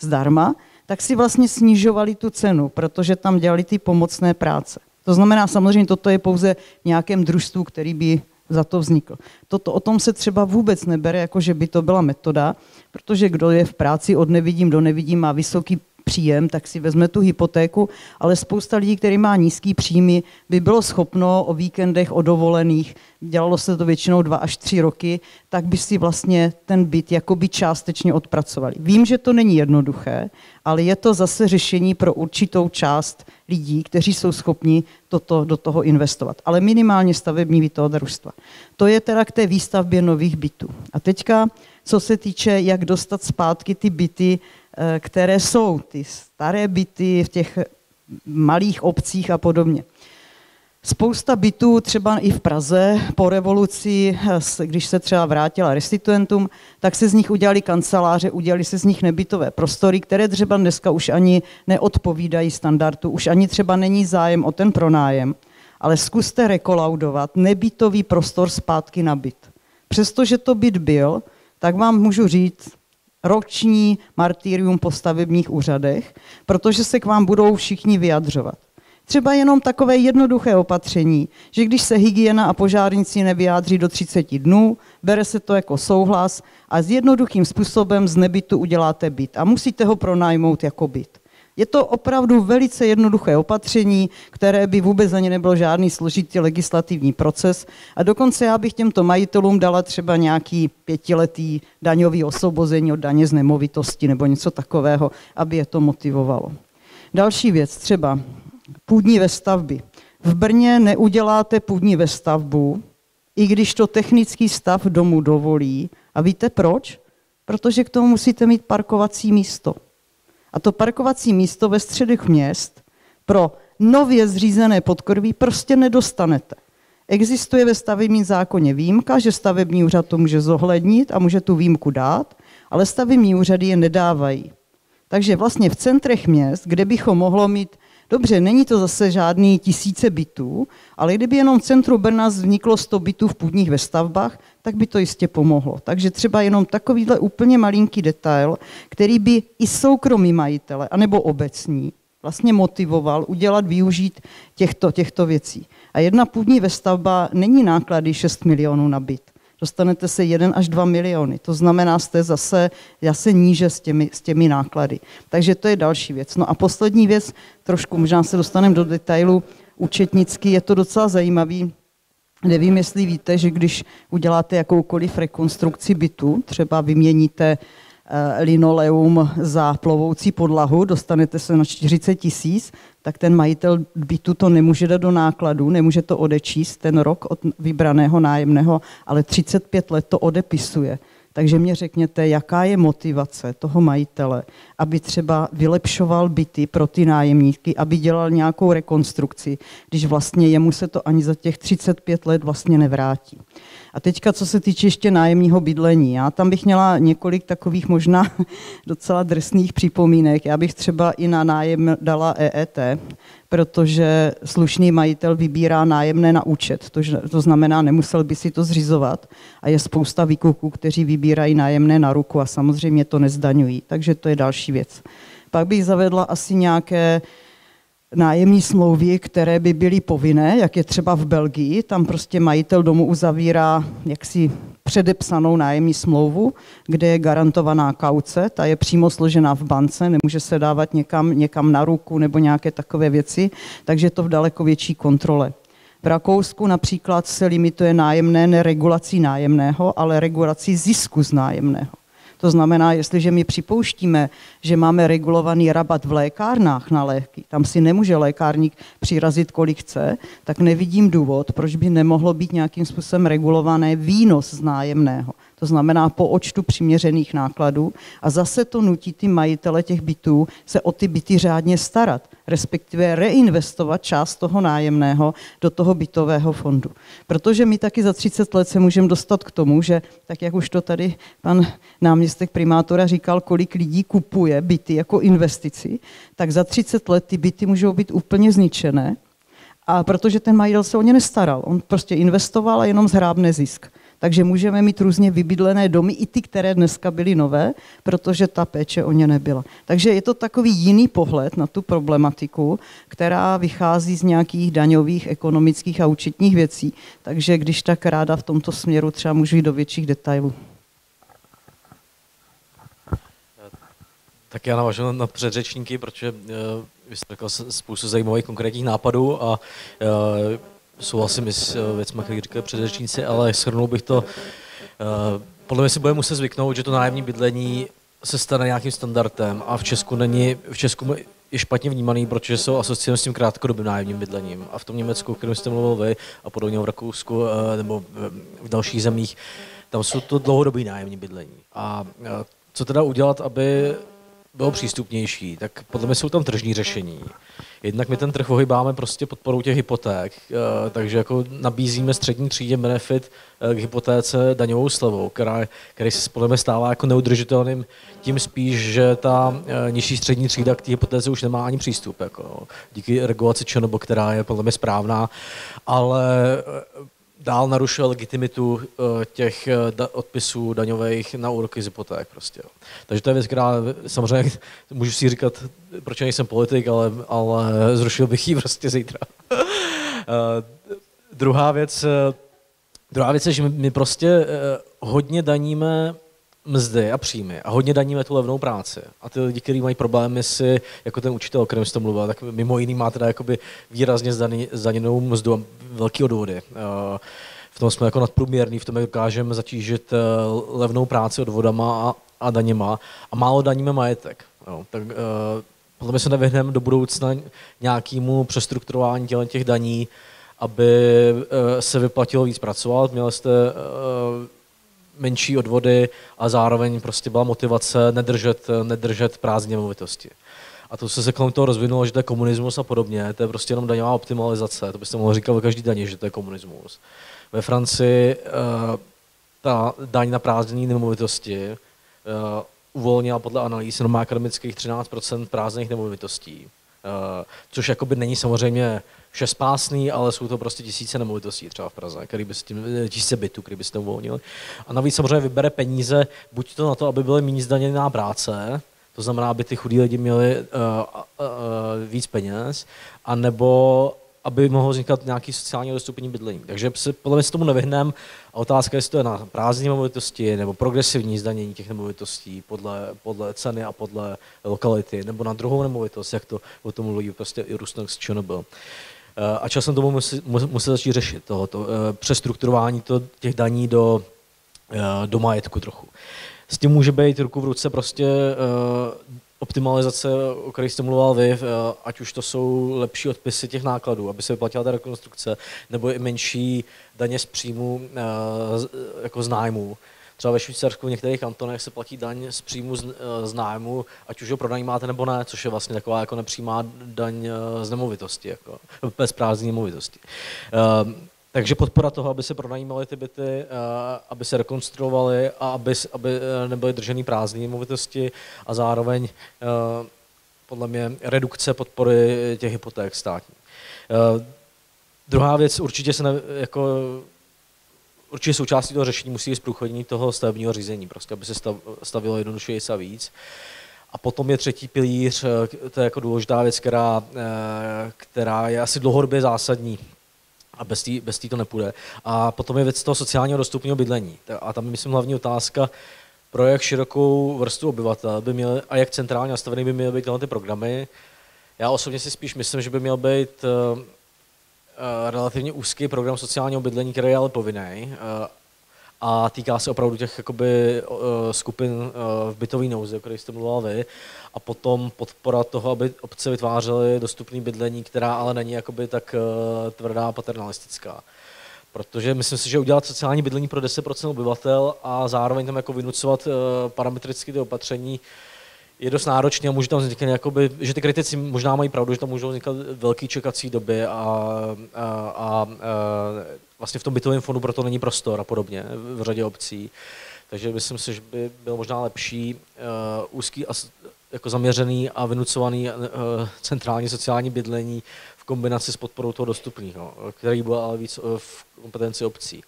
zdarma, tak si vlastně snižovali tu cenu, protože tam dělali ty pomocné práce. To znamená, samozřejmě toto je pouze v nějakém družstvu, který by za to vznikl. Toto, o tom se třeba vůbec nebere, jako že by to byla metoda, protože kdo je v práci od nevidím do nevidím, má vysoký příjem, tak si vezme tu hypotéku, ale spousta lidí, který má nízký příjmy, by bylo schopno o víkendech, o dovolených, dělalo se to většinou dva až tři roky, tak by si vlastně ten byt jakoby částečně odpracovali. Vím, že to není jednoduché, ale je to zase řešení pro určitou část lidí, kteří jsou schopni toto, do toho investovat. Ale minimálně stavební bytová družstva. To je teda k té výstavbě nových bytů. A teďka, co se týče, jak dostat zpátky ty byty které jsou ty staré byty v těch malých obcích a podobně. Spousta bytů, třeba i v Praze, po revoluci, eh, když se třeba vrátila restituentům, tak se z nich udělali kanceláře, udělali se z nich nebytové prostory, které třeba dneska už ani neodpovídají standardu, už ani třeba není zájem o ten pronájem, ale zkuste rekolaudovat nebytový prostor zpátky na byt. Přestože to byt byl, tak vám můžu říct, roční martýrium po stavebních úřadech, protože se k vám budou všichni vyjadřovat. Třeba jenom takové jednoduché opatření, že když se hygiena a požárníci nevyjádří do 30 dnů, bere se to jako souhlas a s jednoduchým způsobem z nebytu uděláte byt a musíte ho pronajmout jako byt. Je to opravdu velice jednoduché opatření, které by vůbec ani nebylo žádný složitý legislativní proces. A dokonce já bych těmto majitelům dala třeba nějaký pětiletý daňový osvobození od daně z nemovitosti nebo něco takového, aby je to motivovalo. Další věc, třeba půdní vestavby. V Brně neuděláte půdní vestavbu, i když to technický stav domu dovolí. A víte proč? Protože k tomu musíte mít parkovací místo. A to parkovací místo ve středech měst pro nově zřízené podkorví prostě nedostanete. Existuje ve stavebním zákoně výjimka, že stavební úřad to může zohlednit a může tu výjimku dát, ale stavební úřady je nedávají. Takže vlastně v centrech měst, kde bychom mohlo mít, dobře, není to zase žádný tisíce bytů, ale kdyby jenom v centru Brna vzniklo 100 bytů v půdních ve stavbách, tak by to jistě pomohlo. Takže třeba jenom takovýhle úplně malinký detail, který by i soukromý majitele, anebo obecní, vlastně motivoval udělat, využít těchto, těchto věcí. A jedna půdní vestavba není náklady 6 milionů na byt. Dostanete se 1 až 2 miliony. To znamená, jste zase, zase níže s těmi, s těmi náklady. Takže to je další věc. No a poslední věc, trošku možná se dostaneme do detailu, účetnicky je to docela zajímavý, Nevím, jestli víte, že když uděláte jakoukoliv rekonstrukci bytu, třeba vyměníte linoleum za plovoucí podlahu, dostanete se na 40 tisíc, tak ten majitel bytu to nemůže dát do nákladu, nemůže to odečíst ten rok od vybraného nájemného, ale 35 let to odepisuje. Takže mě řekněte, jaká je motivace toho majitele, aby třeba vylepšoval byty pro ty nájemníky, aby dělal nějakou rekonstrukci, když vlastně jemu se to ani za těch 35 let vlastně nevrátí. A teďka, co se týče ještě nájemního bydlení, já tam bych měla několik takových možná docela drsných připomínek. Já bych třeba i na nájem dala EET, protože slušný majitel vybírá nájemné na účet. To, to znamená, nemusel by si to zřizovat. A je spousta výkupů, kteří vybírají nájemné na ruku a samozřejmě to nezdaňují. Takže to je další věc. Pak bych zavedla asi nějaké nájemní smlouvy, které by byly povinné, jak je třeba v Belgii. Tam prostě majitel domu uzavírá jaksi předepsanou nájemní smlouvu, kde je garantovaná kauce, ta je přímo složená v bance, nemůže se dávat někam, někam na ruku nebo nějaké takové věci, takže to v daleko větší kontrole. V Rakousku například se limituje nájemné ne regulací nájemného, ale regulací zisku z nájemného. To znamená, jestliže my připouštíme, že máme regulovaný rabat v lékárnách na léky, tam si nemůže lékárník přirazit, kolik chce, tak nevidím důvod, proč by nemohlo být nějakým způsobem regulované výnos z nájemného. To znamená po očtu přiměřených nákladů a zase to nutí ty majitele těch bytů se o ty byty řádně starat, respektive reinvestovat část toho nájemného do toho bytového fondu. Protože my taky za 30 let se můžeme dostat k tomu, že tak jak už to tady pan náměstek primátora říkal, kolik lidí kupuje byty jako investici, tak za 30 let ty byty můžou být úplně zničené, a protože ten majitel se o ně nestaral. On prostě investoval a jenom zhrábne zisk. Takže můžeme mít různě vybydlené domy, i ty, které dneska byly nové, protože ta péče o ně nebyla. Takže je to takový jiný pohled na tu problematiku, která vychází z nějakých daňových, ekonomických a účetních věcí. Takže když tak ráda v tomto směru třeba můžu jít do větších detailů. Tak já navážu na předřečníky, protože uh, vy jste řekl spoustu zajímavých konkrétních nápadů a uh, souhlasím s uh, věcmi, které říkali předřečníci, ale shrnul bych to, uh, podle mě si budeme muset zvyknout, že to nájemní bydlení se stane nějakým standardem a v Česku není, v Česku je špatně vnímaný, protože jsou asociovaný s tím krátkodobým nájemním bydlením. A v tom Německu, o kterém jste mluvil vy, a podobně v Rakousku nebo v dalších zemích, tam jsou to dlouhodobý nájemní bydlení. A co teda udělat, aby bylo přístupnější, tak podle mě jsou tam tržní řešení. Jednak my ten trh ohybáme prostě podporou těch hypoték, eh, takže jako nabízíme střední třídě benefit eh, k hypotéce daňovou slevou, která, který se podle mě stává jako neudržitelným tím spíš, že ta eh, nižší střední třída k té hypotéce už nemá ani přístup, jako, díky regulaci ČNB, která je podle mě správná, ale dál narušuje legitimitu eh, těch eh, odpisů daňových na úroky z hypoték. Prostě. Takže to je věc, která samozřejmě můžu si říkat, proč nejsem politik, ale, ale zrušil bych ji prostě zítra. Eh, druhá věc, druhá věc je, že my prostě hodně daníme mzdy a příjmy a hodně daníme tu levnou práci. A ty lidi, kteří mají problémy si, jako ten učitel, o kterém jste mluvil, tak mimo jiný má teda jakoby výrazně zdaněnou mzdu a velký odvody. Eh, v tom jsme jako nadprůměrný, v tom dokážeme zatížit eh, levnou práci odvodama a, a daněma a málo daníme majetek. Jo. Tak, eh, podle mě se nevyhneme do budoucna nějakému přestrukturování těch daní, aby se vyplatilo víc pracovat. Měli jste menší odvody a zároveň prostě byla motivace nedržet, nedržet prázdně movitosti. A to se se kolem toho rozvinulo, že to je komunismus a podobně, to je prostě jenom daňová optimalizace, to byste mohli říkat ve každý daně, že to je komunismus. Ve Francii uh, ta daň na prázdnění nemovitosti uh, uvolnila podle analýz jenom akademických 13% prázdných nemovitostí, uh, což jakoby není samozřejmě šestpásný, ale jsou to prostě tisíce nemovitostí třeba v Praze, který by s tím, tisíce bytů, který byste uvolnili. A navíc samozřejmě vybere peníze buď to na to, aby byly méně zdaněná práce, to znamená, aby ty chudí lidi měli uh, uh, uh, víc peněz, anebo aby mohlo vznikat nějaký sociálně dostupný bydlení. Takže se podle mě se tomu nevyhneme. A otázka je, jestli to je na prázdné nemovitosti nebo progresivní zdanění těch nemovitostí podle, podle ceny a podle lokality, nebo na druhou nemovitost, jak to o tom mluví prostě i Rusnok z Černobyl. A časem tomu musí, musí začít řešit tohoto, přestrukturování to, těch daní do, do majetku trochu. S tím může být ruku v ruce prostě optimalizace, o které jste mluvil vy, ať už to jsou lepší odpisy těch nákladů, aby se vyplatila ta rekonstrukce, nebo i menší daně z příjmu jako z nájmu. Třeba ve Švýcarsku v některých kantonech se platí daň z příjmu z, z nájmu, ať už ho pronajímáte nebo ne, což je vlastně taková jako nepřímá daň z nemovitosti, jako bez prázdní nemovitosti. Uh, takže podpora toho, aby se pronajímaly ty byty, eh, aby se rekonstruovaly a aby, aby eh, nebyly drženy prázdné movitosti a zároveň eh, podle mě redukce podpory těch hypoték státní. Druhá věc, určitě se ne, jako určitě součástí toho řešení musí být zprůchodnění toho stavebního řízení, prostě aby se stav, stavilo jednodušeji a víc. A potom je třetí pilíř, to je jako důležitá věc, která, která je asi dlouhodobě zásadní a bez té bez to nepůjde. A potom je věc toho sociálního dostupného bydlení. A tam je, myslím, hlavní otázka, pro jak širokou vrstvu obyvatel by měly, a jak centrálně nastavený by měly být tyhle ty programy. Já osobně si spíš myslím, že by měl být uh, relativně úzký program sociálního bydlení, který je ale povinný. Uh, a týká se opravdu těch jakoby, uh, skupin v bytové nouzi, o kterých jste mluvila vy, a potom podpora toho, aby obce vytvářely dostupné bydlení, která ale není jakoby tak tvrdá paternalistická. Protože myslím si, že udělat sociální bydlení pro 10% obyvatel a zároveň tam jako vynucovat parametricky ty opatření, je dost náročný a může tam vzniknout, jakoby, že ty kritici možná mají pravdu, že tam můžou vznikat velké čekací doby a, a, a, a vlastně v tom bytovém fondu proto není prostor a podobně v řadě obcí. Takže myslím si, že by bylo možná lepší uh, úzký a jako zaměřený a vynucovaný uh, centrální sociální bydlení v kombinaci s podporou toho dostupného, který byl ale víc uh, v kompetenci obcí.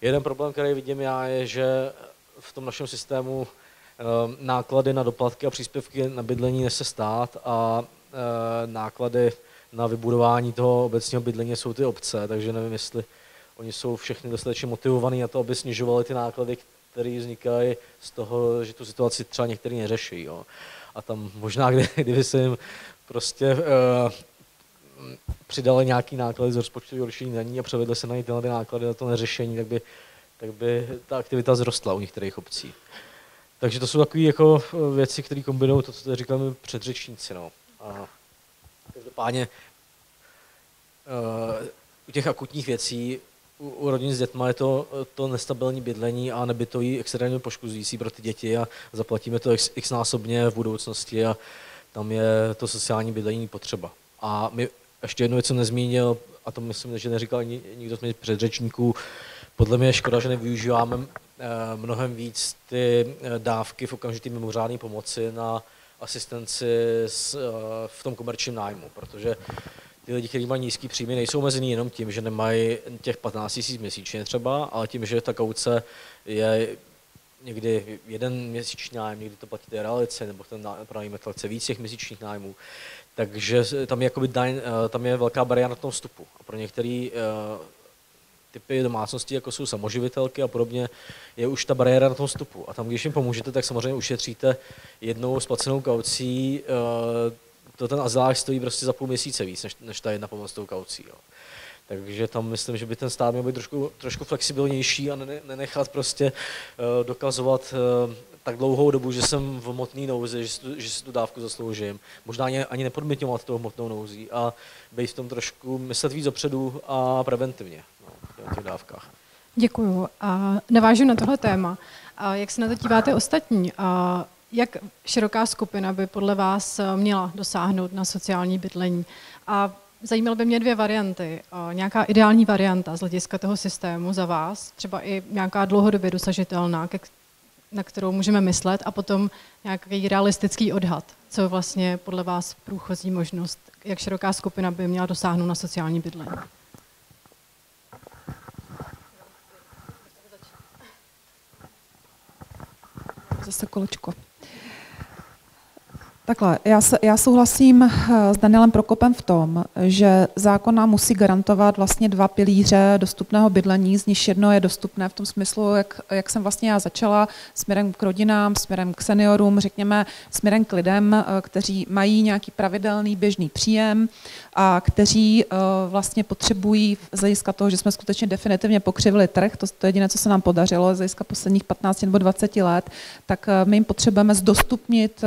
Jeden problém, který vidím já, je, že v tom našem systému náklady na doplatky a příspěvky na bydlení nese stát a uh, náklady na vybudování toho obecního bydlení jsou ty obce, takže nevím, jestli oni jsou všechny dostatečně motivovaní na to, aby snižovali ty náklady, které vznikají z toho, že tu situaci třeba některý neřeší. Jo. A tam možná, kdy, kdyby se jim prostě uh, přidali nějaký náklady z rozpočtového řešení daní a převedli se na ně tyhle náklady na to neřešení, tak by, tak by ta aktivita zrostla u některých obcí. Takže to jsou takové jako eh, věci, které kombinují to, co tady říkali předřečníci. No. A každopádně uh, u těch akutních věcí u rodin s dětma je to, to nestabilní bydlení a nebytový extrémně poškozující pro ty děti a zaplatíme to x, x násobně v budoucnosti a tam je to sociální bydlení potřeba. A my ještě jednu věc jsem nezmínil, a to myslím, že neříkal nikdo z mých předřečníků, podle mě je škoda, že nevyužíváme eh, mnohem víc ty eh, dávky v okamžitý mimořádné pomoci na asistenci eh, v tom komerčním nájmu, protože ty lidi, kteří mají nízký příjmy, nejsou omezený jenom tím, že nemají těch 15 000 měsíčně třeba, ale tím, že ta kauce je někdy jeden měsíční nájem, někdy to platí té realice, nebo ten pronajímatel chce víc těch měsíčních nájmů. Takže tam je, jakoby, eh, tam je velká bariéra na tom vstupu. A pro některé uh, typy domácností, jako jsou samoživitelky a podobně, je už ta bariéra na tom vstupu. A tam, když jim pomůžete, tak samozřejmě ušetříte jednou splacenou kaucí uh, to ten azylář stojí prostě za půl měsíce víc, než, než ta jedna pomoc tou kaucí. Jo. Takže tam myslím, že by ten stát měl být trošku, trošku flexibilnější a nenechat prostě uh, dokazovat uh, tak dlouhou dobu, že jsem v hmotné nouzi, že si, tu, že si tu dávku zasloužím. Možná ani, ani nepodměťovat tou hmotnou nouzí a být v tom trošku, myslet víc dopředu a preventivně těch dávkách. Děkuju. A navážu na tohle téma. A jak se na to díváte ostatní? A jak široká skupina by podle vás eh, měla dosáhnout na sociální bydlení? A zajímaly by mě dvě varianty. Eh, nějaká ideální varianta z hlediska toho systému za vás, třeba i nějaká dlouhodobě dosažitelná, na kterou můžeme myslet, a potom nějaký realistický odhad, co vlastně podle vás průchozí možnost, jak široká skupina by měla dosáhnout na sociální bydlení. Zase kolečko. Takhle, já, se, já souhlasím eh, s Danielem Prokopem v tom, že zákon musí garantovat vlastně dva pilíře dostupného bydlení, z nich jedno je dostupné v tom smyslu, jak, jak jsem vlastně já začala, směrem k rodinám, směrem k seniorům, řekněme, směrem k lidem, eh, kteří mají nějaký pravidelný běžný příjem a kteří eh, vlastně potřebují z hlediska toho, že jsme skutečně definitivně pokřivili trh, to, to je jediné, co se nám podařilo z hlediska posledních 15 nebo 20 let, tak my jim potřebujeme zdostupnit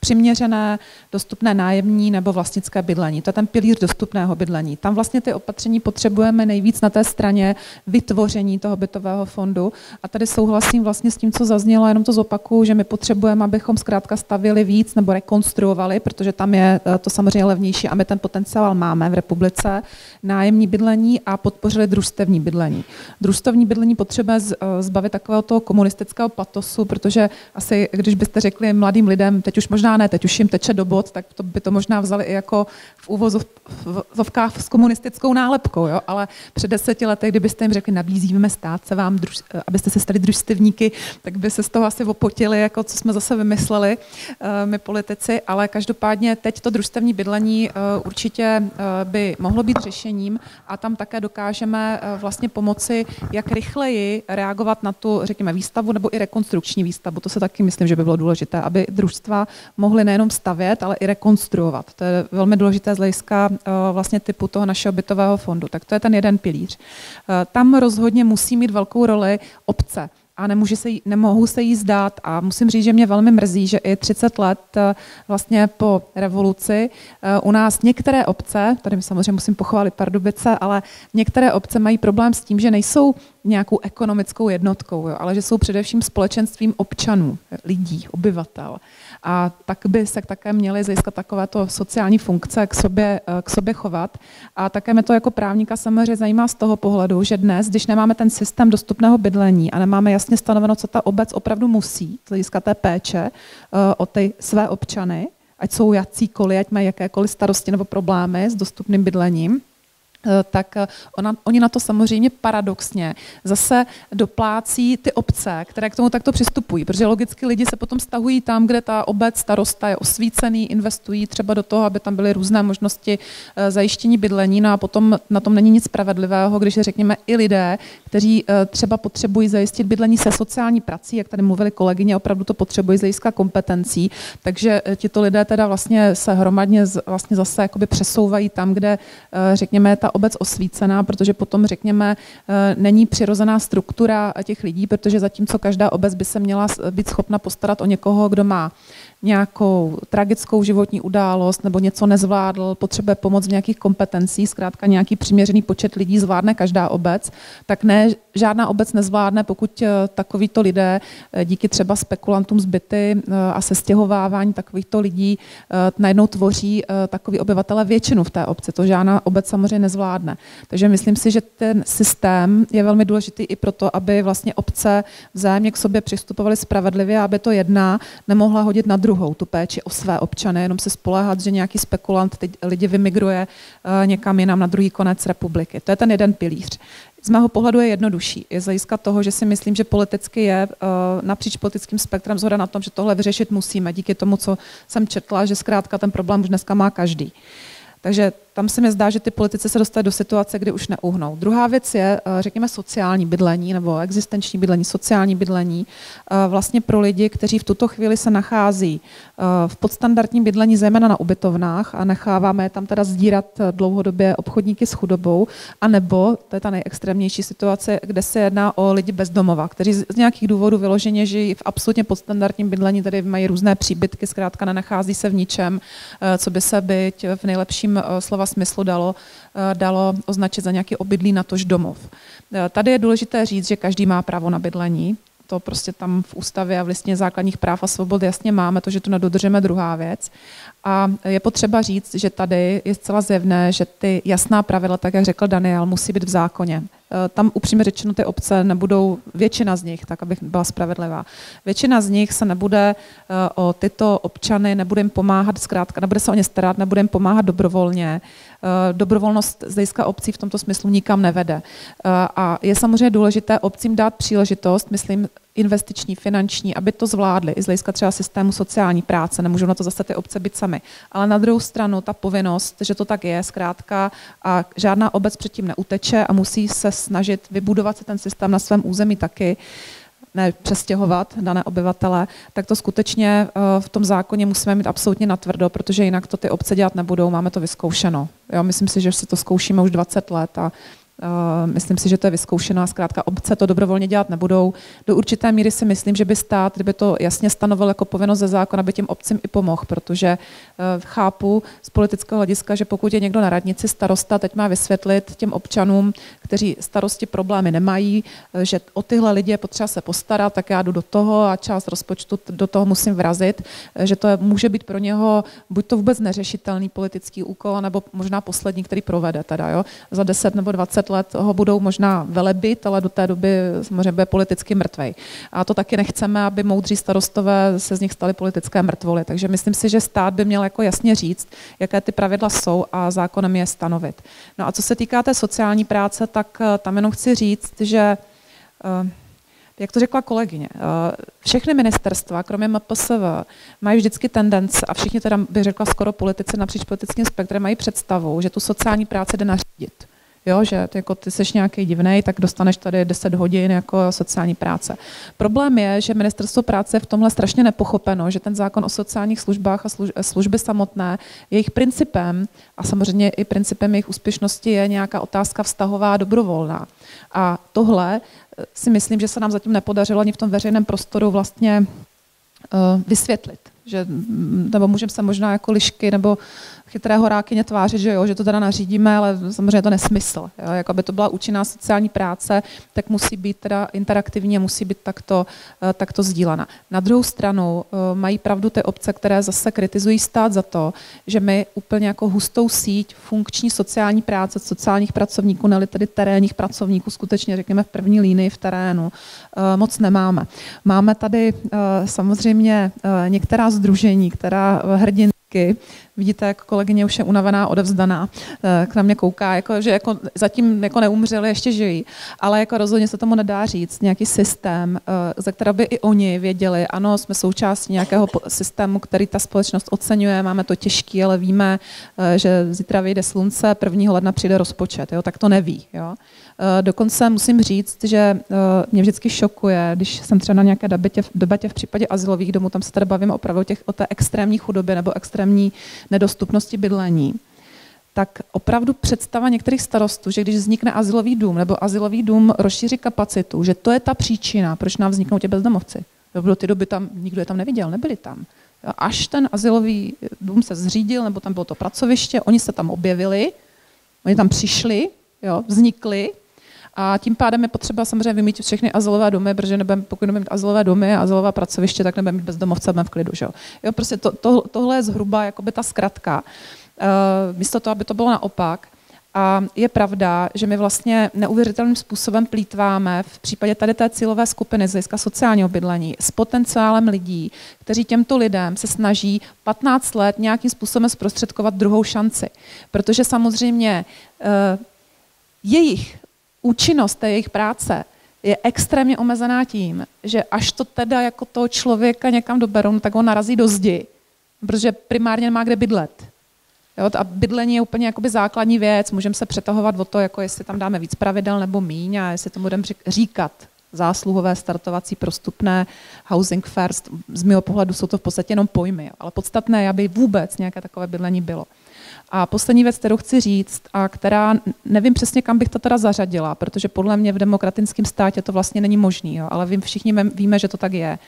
přiměřené, dostupné nájemní nebo vlastnické bydlení. To je ten pilíř dostupného bydlení. Tam vlastně ty opatření potřebujeme nejvíc na té straně vytvoření toho bytového fondu. A tady souhlasím vlastně s tím, co zaznělo, jenom to zopakuju, že my potřebujeme, abychom zkrátka stavili víc nebo rekonstruovali, protože tam je eh, to samozřejmě levnější a my ten potenciál máme v republice, nájemní bydlení a podpořili družstevní bydlení. Družstevní bydlení potřebujeme eh, zbavit takového toho komunistického patosu, protože asi, když byste řekli mladým lidem, teď už možná možná ne, teď už jim teče do bod, tak to by to možná vzali i jako v úvozovkách s komunistickou nálepkou, jo? ale před deseti lety, kdybyste jim řekli, nabízíme stát se vám, druž, abyste se stali družstevníky, tak by se z toho asi opotili, jako co jsme zase vymysleli uh, my politici, ale každopádně teď to družstevní bydlení uh, určitě by mohlo být řešením a tam také dokážeme vlastně pomoci, jak rychleji reagovat na tu, řekněme, výstavu nebo i rekonstrukční výstavu. To se taky myslím, že by bylo důležité, aby družstva mohli nejenom stavět, ale i rekonstruovat. To je velmi důležité z hlediska eh, vlastně typu toho našeho bytového fondu. Tak to je ten jeden pilíř. Eh, tam rozhodně musí mít velkou roli obce a nemůže se jí, nemohou se jí zdát. A musím říct, že mě velmi mrzí, že i 30 let eh, vlastně po revoluci u nás některé obce, tady samozřejmě musím pochválit Pardubice, ale některé obce mají problém s tím, že nejsou nějakou ekonomickou jednotkou, jo, ale že jsou především společenstvím občanů, lidí, obyvatel. A tak by se také měly získat takovéto sociální funkce k sobě, eh, k sobě chovat. A také mě to jako právníka samozřejmě zajímá z toho pohledu, že dnes, když nemáme ten systém dostupného bydlení a nemáme jasně stanoveno, co ta obec opravdu musí z hlediska té péče eh, o ty své občany, ať jsou jacíkoliv, ať mají jakékoliv starosti nebo problémy s dostupným bydlením, tak eh, ona, oni na to samozřejmě paradoxně zase doplácí ty obce, které k tomu takto přistupují, protože logicky lidi se potom stahují tam, kde ta obec, starosta je osvícený, investují třeba do toho, aby tam byly různé možnosti eh, zajištění bydlení, no a potom na tom není nic spravedlivého, když řekněme i lidé, kteří třeba potřebují zajistit bydlení se sociální prací, jak tady mluvili kolegyně, opravdu to potřebují zajistit kompetencí, takže tito lidé teda vlastně se hromadně vlastně zase jakoby přesouvají tam, kde řekněme ta obec osvícená, protože potom, řekněme, eh, není přirozená struktura těch lidí, protože zatímco každá obec by se měla být schopna postarat o někoho, kdo má nějakou tragickou životní událost nebo něco nezvládl, potřebuje pomoc v nějakých kompetencích, zkrátka nějaký přiměřený počet lidí zvládne každá obec, tak ne, žádná obec nezvládne, pokud eh, takovýto lidé eh, díky třeba spekulantům zbyty a sestěhovávání takovýchto lidí najednou tvoří takový obyvatele většinu v té obci. To žádná obec samozřejmě nezvládne. Takže myslím si, že ten systém je velmi důležitý i proto, aby vlastně obce vzájemně k sobě přistupovaly spravedlivě, aby to jedna nemohla hodit na druhou tu péči o své občany, jenom se spoléhat, že nějaký spekulant teď lidi vymigruje uh, někam jinam na druhý konec republiky. To je ten jeden pilíř. Z mého pohledu je jednodušší. Je zajistka toho, že si myslím, že politicky je uh, napříč politickým spektrem zhoda na tom, že tohle vyřešit musíme, díky tomu, co jsem četla, že zkrátka ten problém už dneska má každý. Takže tam se mi zdá, že ty politici se dostali do situace, kdy už neuhnou. Druhá věc je, eh, řekněme, sociální bydlení nebo existenční bydlení, sociální bydlení eh, vlastně pro lidi, kteří v tuto chvíli se nachází eh, v podstandardním bydlení, zejména na ubytovnách a necháváme je tam teda sdírat dlouhodobě obchodníky s chudobou, anebo, to je ta nejextrémnější situace, kde se jedná o lidi bezdomova, kteří z nějakých důvodů vyloženě žijí v absolutně podstandardním bydlení, tady mají různé příbytky, zkrátka nenachází se v ničem, co by se byť v nejlepším slova smyslu dalo, eh, dalo označit za nějaký obydlí na tož domov. Eh, tady je důležité říct, že každý má právo na bydlení, to prostě tam v ústavě a v listině základních práv a svobod jasně máme, to, že to nedodržeme, druhá věc. A je potřeba říct, že tady je zcela zjevné, že ty jasná pravidla, tak jak řekl Daniel, musí být v zákoně. Eh, tam upřímně řečeno ty obce nebudou, většina z nich, tak abych byla spravedlivá, většina z nich se nebude eh, o tyto občany, nebude jim pomáhat zkrátka, nebude se o ně starat, nebude jim pomáhat dobrovolně. Eh, dobrovolnost z hlediska obcí v tomto smyslu nikam nevede. A je samozřejmě důležité obcím dát příležitost, myslím, investiční, finanční, aby to zvládli, i z hlediska třeba systému sociální práce, nemůžou na to zase ty obce být sami. Ale na druhou stranu ta povinnost, že to tak je, zkrátka, a žádná obec předtím neuteče a musí se snažit vybudovat se ten systém na svém území taky, ne přestěhovat dané obyvatele, tak to skutečně eh, v tom zákoně musíme mít absolutně natvrdo, protože jinak to ty obce dělat nebudou, máme to vyzkoušeno. Jo, myslím si, že si to zkoušíme už 20 let a myslím si, že to je vyzkoušená, zkrátka obce to dobrovolně dělat nebudou. Do určité míry si myslím, že by stát, kdyby to jasně stanovil jako povinnost ze zákona, by těm obcím i pomohl, protože eh, chápu z politického hlediska, že pokud je někdo na radnici starosta, teď má vysvětlit těm občanům, kteří starosti problémy nemají, eh, že o tyhle lidi je potřeba se postarat, tak já jdu do toho a část rozpočtu do toho musím vrazit, že to může být pro něho buď to vůbec neřešitelný politický úkol, nebo možná poslední, který provede teda, jo, za 10 nebo 20 20 let ho budou možná velebit, ale do té doby samozřejmě bude politicky mrtvej. A to taky nechceme, aby moudří starostové se z nich stali politické mrtvoly. Takže myslím si, že stát by měl jako jasně říct, jaké ty pravidla jsou a zákonem je stanovit. No a co se týká té sociální práce, tak eh, tam jenom chci říct, že eh, jak to řekla kolegyně, eh, všechny ministerstva, kromě MPSV, mají vždycky tendence, a všichni teda bych řekla skoro politici napříč politickým spektrem, mají představu, že tu sociální práci jde nařídit jo, že ty, jako ty seš nějaký divný, tak dostaneš tady 10 hodin jako sociální práce. Problém je, že ministerstvo práce je v tomhle strašně nepochopeno, že ten zákon o sociálních službách a služby samotné, jejich principem a samozřejmě i principem jejich úspěšnosti je nějaká otázka vztahová dobrovolná. A tohle eh, si myslím, že se nám zatím nepodařilo ani v tom veřejném prostoru vlastně uh, vysvětlit. Že, nebo můžeme se možná jako lišky nebo chytré horákyně tvářit, že jo, že to teda nařídíme, ale samozřejmě to nesmysl. Jo. Jako aby to byla účinná sociální práce, tak musí být teda interaktivní a musí být takto, eh, takto sdílena. Na druhou stranu eh, mají pravdu ty obce, které zase kritizují stát za to, že my úplně jako hustou síť funkční sociální práce, sociálních pracovníků, nebo tedy terénních pracovníků, skutečně řekněme v první línii v terénu, eh, moc nemáme. Máme tady samozřejmě některá združení, která hrdin Vidíte, jak kolegyně už je unavená, odevzdaná, eh, k na mě kouká, jako, že jako zatím jako neumřeli, ještě žijí. Ale jako rozhodně se tomu nedá říct, nějaký systém, eh, ze kterého by i oni věděli, ano, jsme součástí nějakého systému, který ta společnost oceňuje, máme to těžký, ale víme, eh, že zítra vyjde slunce, 1. ledna přijde rozpočet, jo, tak to neví. Jo. Eh, dokonce musím říct, že eh, mě vždycky šokuje, když jsem třeba na nějaké debatě, debatě v případě asilových domů, tam se tady bavíme opravdu těch, o té extrémní chudobě nebo extrémní nedostupnosti bydlení, tak opravdu představa některých starostů, že když vznikne asilový dům nebo asilový dům rozšíří kapacitu, že to je ta příčina, proč nám vzniknou ti bezdomovci. Do té doby tam nikdo je tam neviděl, nebyli tam. Až ten asilový dům se zřídil, nebo tam bylo to pracoviště, oni se tam objevili, oni tam přišli, jo, vznikli, a tím pádem je potřeba samozřejmě vymít všechny azylové domy, protože nebudeme, pokud nebudeme mít azylové domy a azylová pracoviště, tak nebudeme mít bezdomovce, v klidu. Že? Jo, prostě to, to, tohle je zhruba jakoby ta zkratka. Uh, místo toho, aby to bylo naopak. A je pravda, že my vlastně neuvěřitelným způsobem plítváme v případě tady té cílové skupiny z hlediska sociálního bydlení s potenciálem lidí, kteří těmto lidem se snaží 15 let nějakým způsobem zprostředkovat druhou šanci. Protože samozřejmě uh, jejich účinnost té jejich práce je extrémně omezená tím, že až to teda jako toho člověka někam doberou, no tak ho narazí do zdi, protože primárně nemá kde bydlet. Jo, a bydlení je úplně jakoby základní věc, můžeme se přetahovat o to, jako jestli tam dáme víc pravidel nebo míň a jestli to budeme říkat zásluhové, startovací, prostupné, housing first. Z mého pohledu jsou to v podstatě jenom pojmy, ale podstatné aby vůbec nějaké takové bydlení bylo. A poslední věc, kterou chci říct, a která nevím přesně, kam bych to teda zařadila, protože podle mě v demokratickém státě to vlastně není možný, jo, ale vím, všichni víme, že to tak je.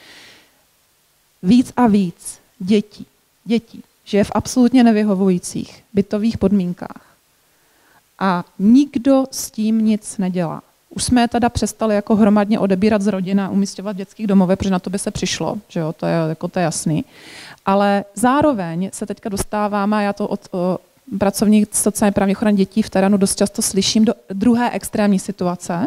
Víc a víc dětí, dětí žije v absolutně nevyhovujících bytových podmínkách. A nikdo s tím nic nedělá. Už jsme je teda přestali jako hromadně odebírat z rodiny a umístěvat v dětských domovech, protože na to by se přišlo, že jo, to je, jako to je jasný. Ale zároveň se teďka dostáváme, a já to od, pracovník sociálně právní ochrany dětí v terénu dost často slyším do druhé extrémní situace,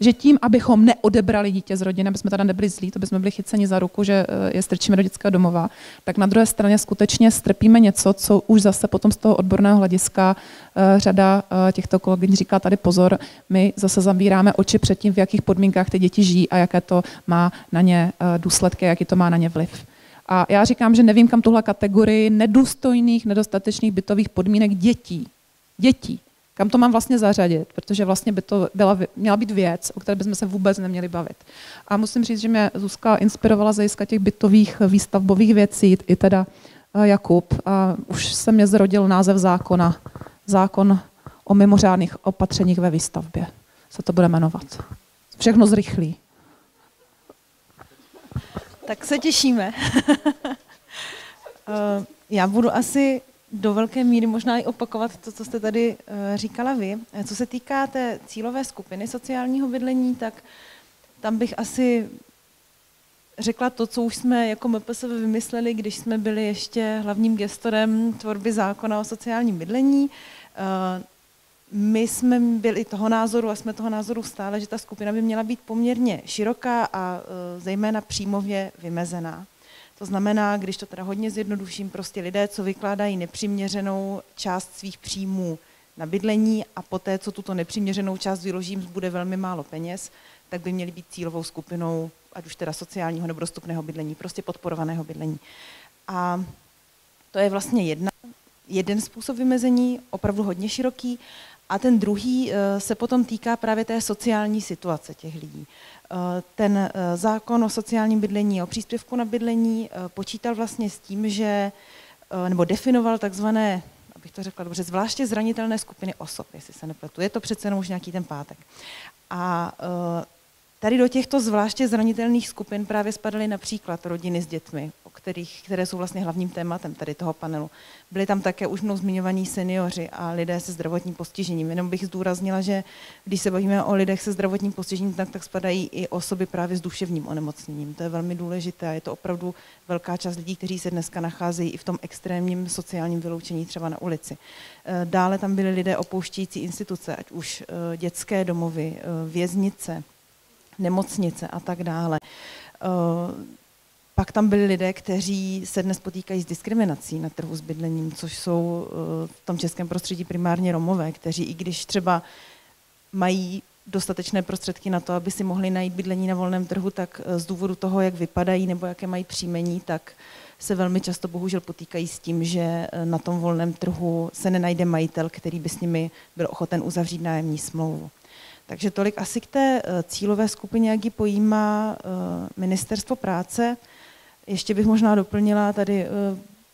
že tím, abychom neodebrali dítě z rodiny, aby jsme teda nebyli zlí, to bychom byli chyceni za ruku, že eh, je strčíme do dětského domova, tak na druhé straně skutečně strpíme něco, co už zase potom z toho odborného hlediska uh, řada uh, těchto kolegyň říká tady pozor, my zase zabíráme oči před tím, v jakých podmínkách ty děti žijí a jaké to má na ně důsledky, jaký to má na ně vliv. A já říkám, že nevím, kam tuhle kategorii nedůstojných, nedostatečných bytových podmínek dětí, dětí, kam to mám vlastně zařadit, protože vlastně by to byla, měla být věc, o které bychom se vůbec neměli bavit. A musím říct, že mě Zuzka inspirovala z těch bytových výstavbových věcí, i teda eh, Jakub. A už se mě zrodil název zákona. Zákon o mimořádných opatřeních ve výstavbě se to bude jmenovat. Všechno zrychlí. Tak se těšíme. Eh, já budu asi do velké míry možná i opakovat to, co jste tady eh, říkala vy. Eh, co se týká té cílové skupiny sociálního bydlení, tak tam bych asi řekla to, co už jsme jako MPSV vymysleli, když jsme byli ještě hlavním gestorem tvorby zákona o sociálním bydlení. My jsme byli toho názoru a jsme toho názoru stále, že ta skupina by měla být poměrně široká a zejména přímově vymezená. To znamená, když to teda hodně zjednoduším, prostě lidé, co vykládají nepřiměřenou část svých příjmů na bydlení a poté, co tuto nepřiměřenou část vyložím, bude velmi málo peněz, tak by měli být cílovou skupinou, ať už teda sociálního nebo dostupného bydlení, prostě podporovaného bydlení. A to je vlastně jedna, jeden způsob vymezení, opravdu hodně široký. A ten druhý se potom týká právě té sociální situace těch lidí. Ten zákon o sociálním bydlení, o příspěvku na bydlení počítal vlastně s tím, že nebo definoval takzvané abych to řekla dobře, zvláště zranitelné skupiny osob, jestli se nepletu. Je to přece jenom už nějaký ten pátek. A Tady do těchto zvláště zranitelných skupin právě spadaly například rodiny s dětmi, o kterých, které jsou vlastně hlavním tématem tady toho panelu. Byli tam také už mnou zmiňovaní seniori a lidé se zdravotním postižením. Jenom bych zdůraznila, že když se bavíme o lidech se zdravotním postižením, tak, tak spadají i osoby právě s duševním onemocněním. To je velmi důležité a je to opravdu velká část lidí, kteří se dneska nacházejí i v tom extrémním sociálním vyloučení třeba na ulici. Eh, dále tam byli lidé opouštějící instituce, ať už eh, dětské domovy, eh, věznice, nemocnice a tak dále. Eh, pak tam byli lidé, kteří se dnes potýkají s diskriminací na trhu s bydlením, což jsou eh, v tom českém prostředí primárně Romové, kteří i když třeba mají dostatečné prostředky na to, aby si mohli najít bydlení na volném trhu, tak eh, z důvodu toho, jak vypadají nebo jaké mají příjmení, tak se velmi často bohužel potýkají s tím, že na tom volném trhu se nenajde majitel, který by s nimi byl ochoten uzavřít nájemní smlouvu. Takže tolik asi k té eh, cílové skupině, jak ji pojímá eh, ministerstvo práce. Ještě bych možná doplnila, tady eh,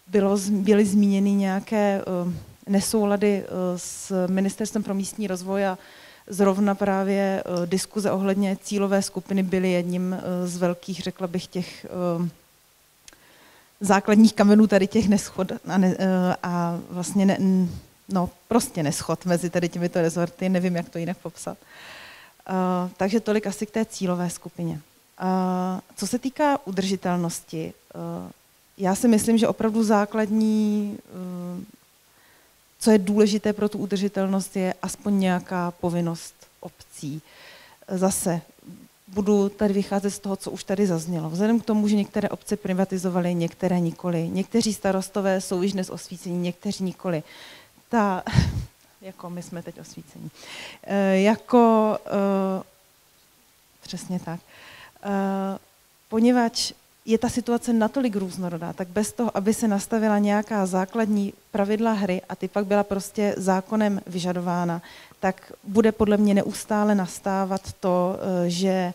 bylo, byly zmíněny nějaké nesoulady s Ministerstvem pro místní rozvoj a zrovna právě diskuze ohledně cílové skupiny byly jedním z velkých, řekla bych, těch základních kamenů tady těch neschod a, ne, a vlastně ne, no, prostě neschod mezi tady těmito rezorty, nevím, jak to jinak popsat. Uh, takže tolik asi k té cílové skupině. Uh, co se týká udržitelnosti, uh, já si myslím, že opravdu základní, co je důležité pro tu udržitelnost, je aspoň nějaká povinnost obcí. Zase budu tady vycházet z toho, co už tady zaznělo. Vzhledem k tomu, že některé obce privatizovaly, některé nikoli. Někteří starostové jsou již dnes osvícení, někteří nikoli ta, jako my jsme teď osvícení, e, jako, e, přesně tak, e, poněvadž je ta situace natolik různorodá, tak bez toho, aby se nastavila nějaká základní pravidla hry a ty pak byla prostě zákonem vyžadována, tak bude podle mě neustále nastávat to, že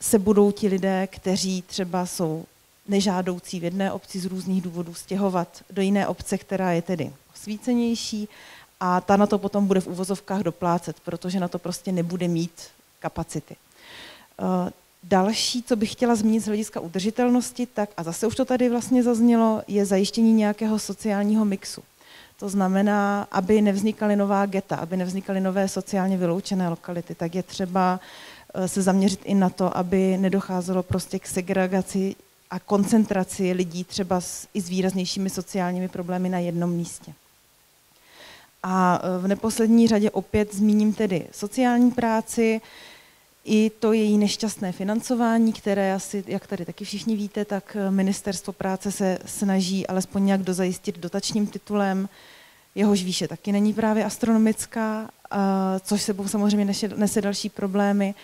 se budou ti lidé, kteří třeba jsou nežádoucí v jedné obci z různých důvodů stěhovat do jiné obce, která je tedy osvícenější a ta na to potom bude v uvozovkách doplácet, protože na to prostě nebude mít kapacity. Eh, další, co bych chtěla zmínit z hlediska udržitelnosti, tak, a zase už to tady vlastně zaznělo, je zajištění nějakého sociálního mixu. To znamená, aby nevznikaly nová geta, aby nevznikaly nové sociálně vyloučené lokality, tak je třeba eh, se zaměřit i na to, aby nedocházelo prostě k segregaci a koncentraci lidí třeba s, i s výraznějšími sociálními problémy na jednom místě. A e, v neposlední řadě opět zmíním tedy sociální práci, i to její nešťastné financování, které asi, jak tady taky všichni víte, tak e, ministerstvo práce se snaží alespoň nějak dozajistit dotačním titulem, jehož výše taky není právě astronomická, což sebou samozřejmě nese další problémy.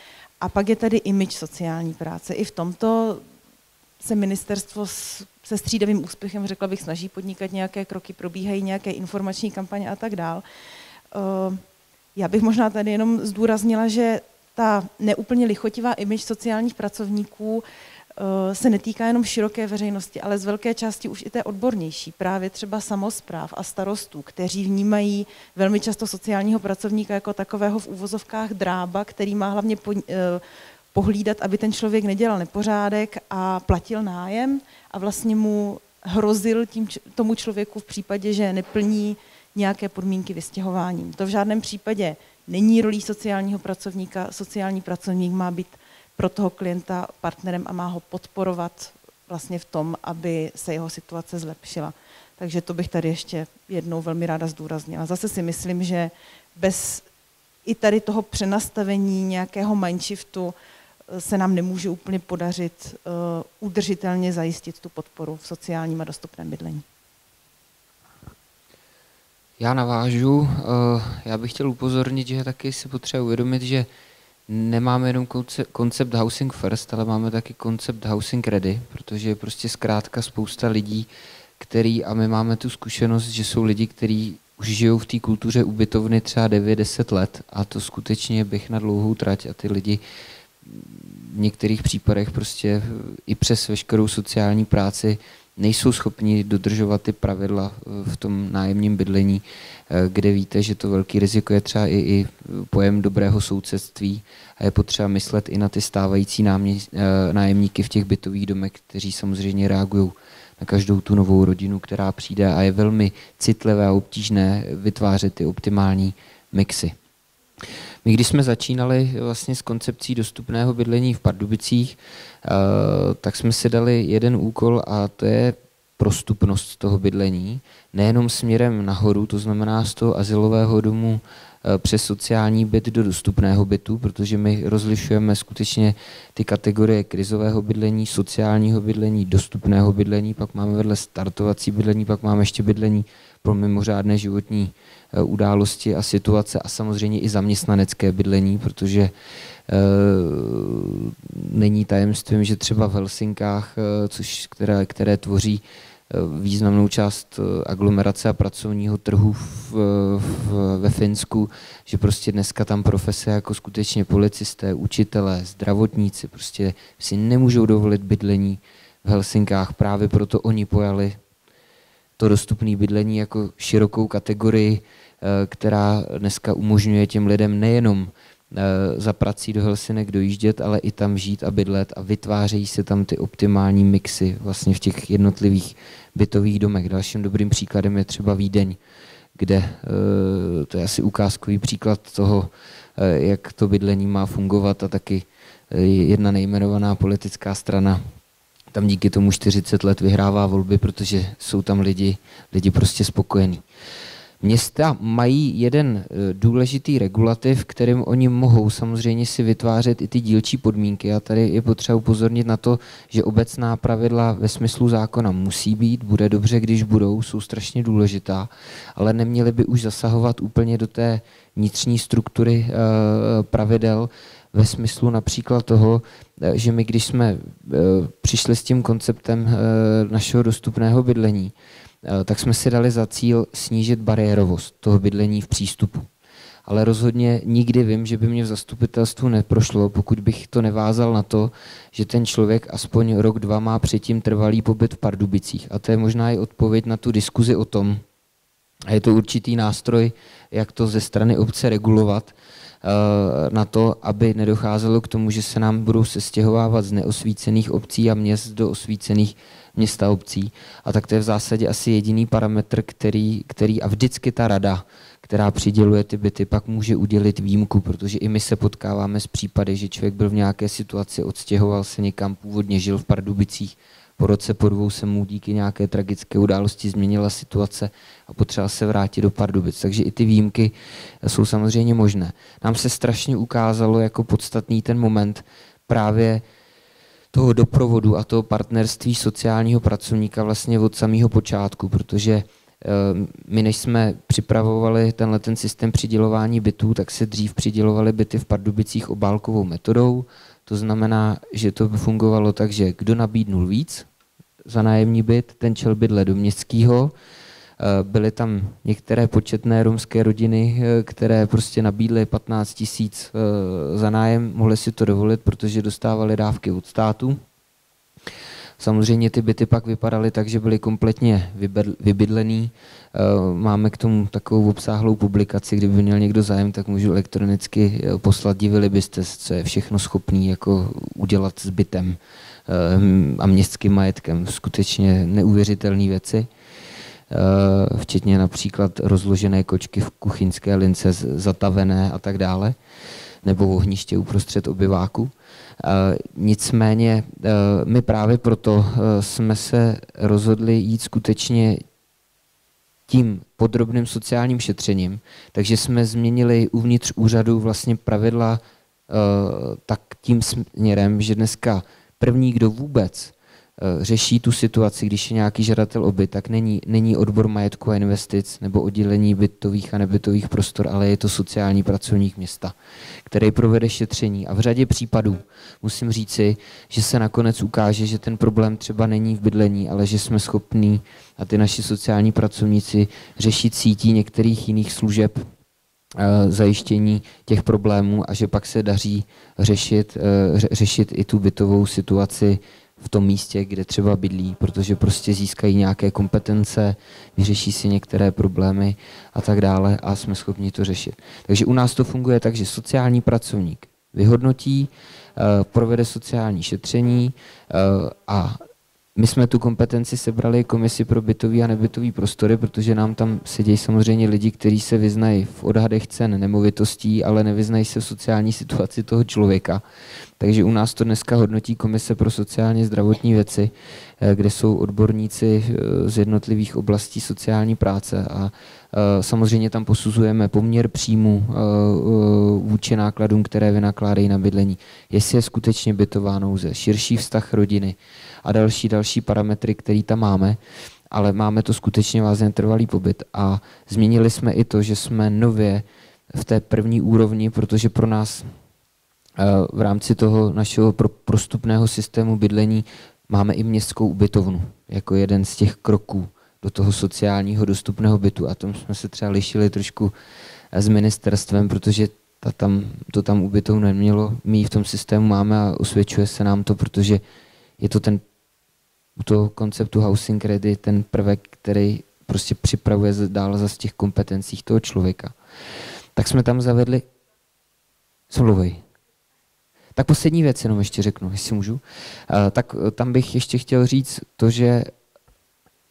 A pak je tady image sociální práce. I v tomto se ministerstvo se střídavým úspěchem, řekla bych, snaží podnikat nějaké kroky, probíhají nějaké informační kampaně a tak dál. Eh, já bych možná tady jenom zdůraznila, že ta neúplně lichotivá image sociálních pracovníků eh, se netýká jenom široké veřejnosti, ale z velké části už i té odbornější, právě třeba samozpráv a starostů, kteří vnímají velmi často sociálního pracovníka jako takového v úvozovkách drába, který má hlavně eh, pohlídat, aby ten člověk nedělal nepořádek a platil nájem a vlastně mu hrozil tím, tomu člověku v případě, že neplní nějaké podmínky vystěhováním. To v žádném případě není rolí sociálního pracovníka. Sociální pracovník má být pro toho klienta partnerem a má ho podporovat vlastně v tom, aby se jeho situace zlepšila. Takže to bych tady ještě jednou velmi ráda zdůraznila. Zase si myslím, že bez i tady toho přenastavení nějakého mindshiftu se nám nemůže úplně podařit uh, udržitelně zajistit tu podporu v sociálním a dostupném bydlení. Já navážu. Uh, já bych chtěl upozornit, že taky si potřeba uvědomit, že nemáme jenom koncept housing first, ale máme taky koncept housing ready, protože je prostě zkrátka spousta lidí, který, a my máme tu zkušenost, že jsou lidi, kteří už žijou v té kultuře ubytovny třeba 9-10 let a to skutečně bych na dlouhou trať a ty lidi v některých případech prostě i přes veškerou sociální práci nejsou schopni dodržovat ty pravidla v tom nájemním bydlení, kde víte, že to velký riziko je třeba i, i pojem dobrého sousedství a je potřeba myslet i na ty stávající námě, nájemníky v těch bytových domech, kteří samozřejmě reagují na každou tu novou rodinu, která přijde a je velmi citlivé a obtížné vytvářet ty optimální mixy. My když jsme začínali vlastně s koncepcí dostupného bydlení v Pardubicích, eh, tak jsme si dali jeden úkol a to je prostupnost toho bydlení, nejenom směrem nahoru, to znamená z toho asilového domu Eh, přes sociální byt do dostupného bytu, protože my rozlišujeme skutečně ty kategorie krizového bydlení, sociálního bydlení, dostupného bydlení, pak máme vedle startovací bydlení, pak máme ještě bydlení pro mimořádné životní události a situace a samozřejmě i zaměstnanecké bydlení, protože e, není tajemstvím, že třeba v Helsinkách, což, které, které tvoří významnou část eh, aglomerace a pracovního trhu v, v, ve Finsku, že prostě dneska tam profese jako skutečně policisté, učitelé, zdravotníci prostě si nemůžou dovolit bydlení v Helsinkách. Právě proto oni pojali to dostupné bydlení jako širokou kategorii, eh, která dneska umožňuje těm lidem nejenom Eh, za prací do Helsinek dojíždět, ale i tam žít a bydlet a vytvářejí se tam ty optimální mixy vlastně v těch jednotlivých bytových domech. Dalším dobrým příkladem je třeba Vídeň, kde eh, to je asi ukázkový příklad toho, eh, jak to bydlení má fungovat a taky jedna nejmenovaná politická strana tam díky tomu 40 let vyhrává volby, protože jsou tam lidi, lidi prostě spokojení. Města mají jeden eh, důležitý regulativ, kterým oni mohou samozřejmě si vytvářet i ty dílčí podmínky. A tady je potřeba upozornit na to, že obecná pravidla ve smyslu zákona musí být, bude dobře, když budou, jsou strašně důležitá, ale neměly by už zasahovat úplně do té vnitřní struktury eh, pravidel, ve smyslu například toho, eh, že my, když jsme přišli s tím konceptem našeho dostupného bydlení, tak jsme si dali za cíl snížit bariérovost toho bydlení v přístupu. Ale rozhodně nikdy vím, že by mě v zastupitelstvu neprošlo, pokud bych to nevázal na to, že ten člověk aspoň rok, dva má předtím trvalý pobyt v Pardubicích. A to je možná i odpověď na tu diskuzi o tom, a je to určitý nástroj, jak to ze strany obce regulovat, eh, na to, aby nedocházelo k tomu, že se nám budou sestěhovávat z neosvícených obcí a měst do osvícených města obcí. A tak to je v zásadě asi jediný parametr, který, který a vždycky ta rada, která přiděluje ty byty, pak může udělit výjimku, protože i my se potkáváme s případy, že člověk byl v nějaké situaci, odstěhoval se někam, původně žil v Pardubicích, po roce, po dvou se mu díky nějaké tragické události změnila situace a potřeba se vrátit do Pardubic. Takže i ty výjimky jsou samozřejmě možné. Nám se strašně ukázalo jako podstatný ten moment právě toho doprovodu a toho partnerství sociálního pracovníka vlastně od samého počátku, protože eh, my než jsme připravovali tenhle ten systém přidělování bytů, tak se dřív přidělovaly byty v Pardubicích obálkovou metodou. To znamená, že to fungovalo tak, že kdo nabídnul víc za nájemní byt, ten čel bydle do městského, Eh, byly tam některé početné romské rodiny, eh, které prostě nabídly 15 tisíc eh, za nájem, mohly si to dovolit, protože dostávali dávky od státu. Samozřejmě ty byty pak vypadaly tak, že byly kompletně vybydlený. Máme k tomu takovou obsáhlou publikaci, kdyby měl někdo zájem, tak můžu elektronicky poslat. Divili byste, co je všechno schopný jako udělat s bytem a městským majetkem. Skutečně neuvěřitelné věci. Eh, včetně například rozložené kočky v kuchyňské lince zatavené a tak dále, nebo ohniště uprostřed obyváku. Eh, nicméně eh, my právě proto jsme se rozhodli jít skutečně tím podrobným sociálním šetřením, takže jsme změnili uvnitř úřadu vlastně pravidla tak tím směrem, že dneska první, kdo vůbec řeší tu situaci, když je nějaký žadatel o byt, tak není, není odbor majetku a investic nebo oddělení bytových a nebytových prostor, ale je to sociální pracovník města, který provede šetření. A v řadě případů musím říci, že se nakonec ukáže, že ten problém třeba není v bydlení, ale že jsme schopní a ty naši sociální pracovníci řešit sítí některých jiných služeb, eh, zajištění těch problémů a že pak se daří řešit, eh, řešit i tu bytovou situaci v tom místě, kde třeba bydlí, protože prostě získají nějaké kompetence, vyřeší si některé problémy a tak dále a jsme schopni to řešit. Takže u nás to funguje tak, že sociální pracovník vyhodnotí, eh, provede sociální šetření a my jsme tu kompetenci sebrali komisi pro bytový a nebytový prostory, protože nám tam sedí samozřejmě lidi, kteří se vyznají v odhadech cen nemovitostí, ale nevyznají se v sociální situaci toho člověka. Takže u nás to dneska hodnotí komise pro sociálně zdravotní věci, eh, kde jsou odborníci eh, z jednotlivých oblastí sociální práce. A eh, samozřejmě tam posuzujeme poměr příjmu vůči nákladům, které vynakládají na bydlení. Jestli je skutečně bytová nouze, širší vztah rodiny, a další, další parametry, které tam máme, ale máme to skutečně vázně trvalý pobyt. A změnili jsme i to, že jsme nově v té první úrovni, protože pro nás v rámci toho našeho prostupného systému bydlení máme i městskou ubytovnu jako jeden z těch kroků do toho sociálního dostupného bytu. A tom jsme se třeba lišili trošku s ministerstvem, protože ta tam, to tam ubytovnu nemělo. My v tom systému máme a osvědčuje se nám to, protože je to ten u toho konceptu housing ready ten prvek, který prostě připravuje dál za těch kompetencích toho člověka. Tak jsme tam zavedli Smluvej. Tak poslední věc jenom ještě řeknu, jestli můžu. Uh, tak eh, tam bych ještě chtěl říct to, že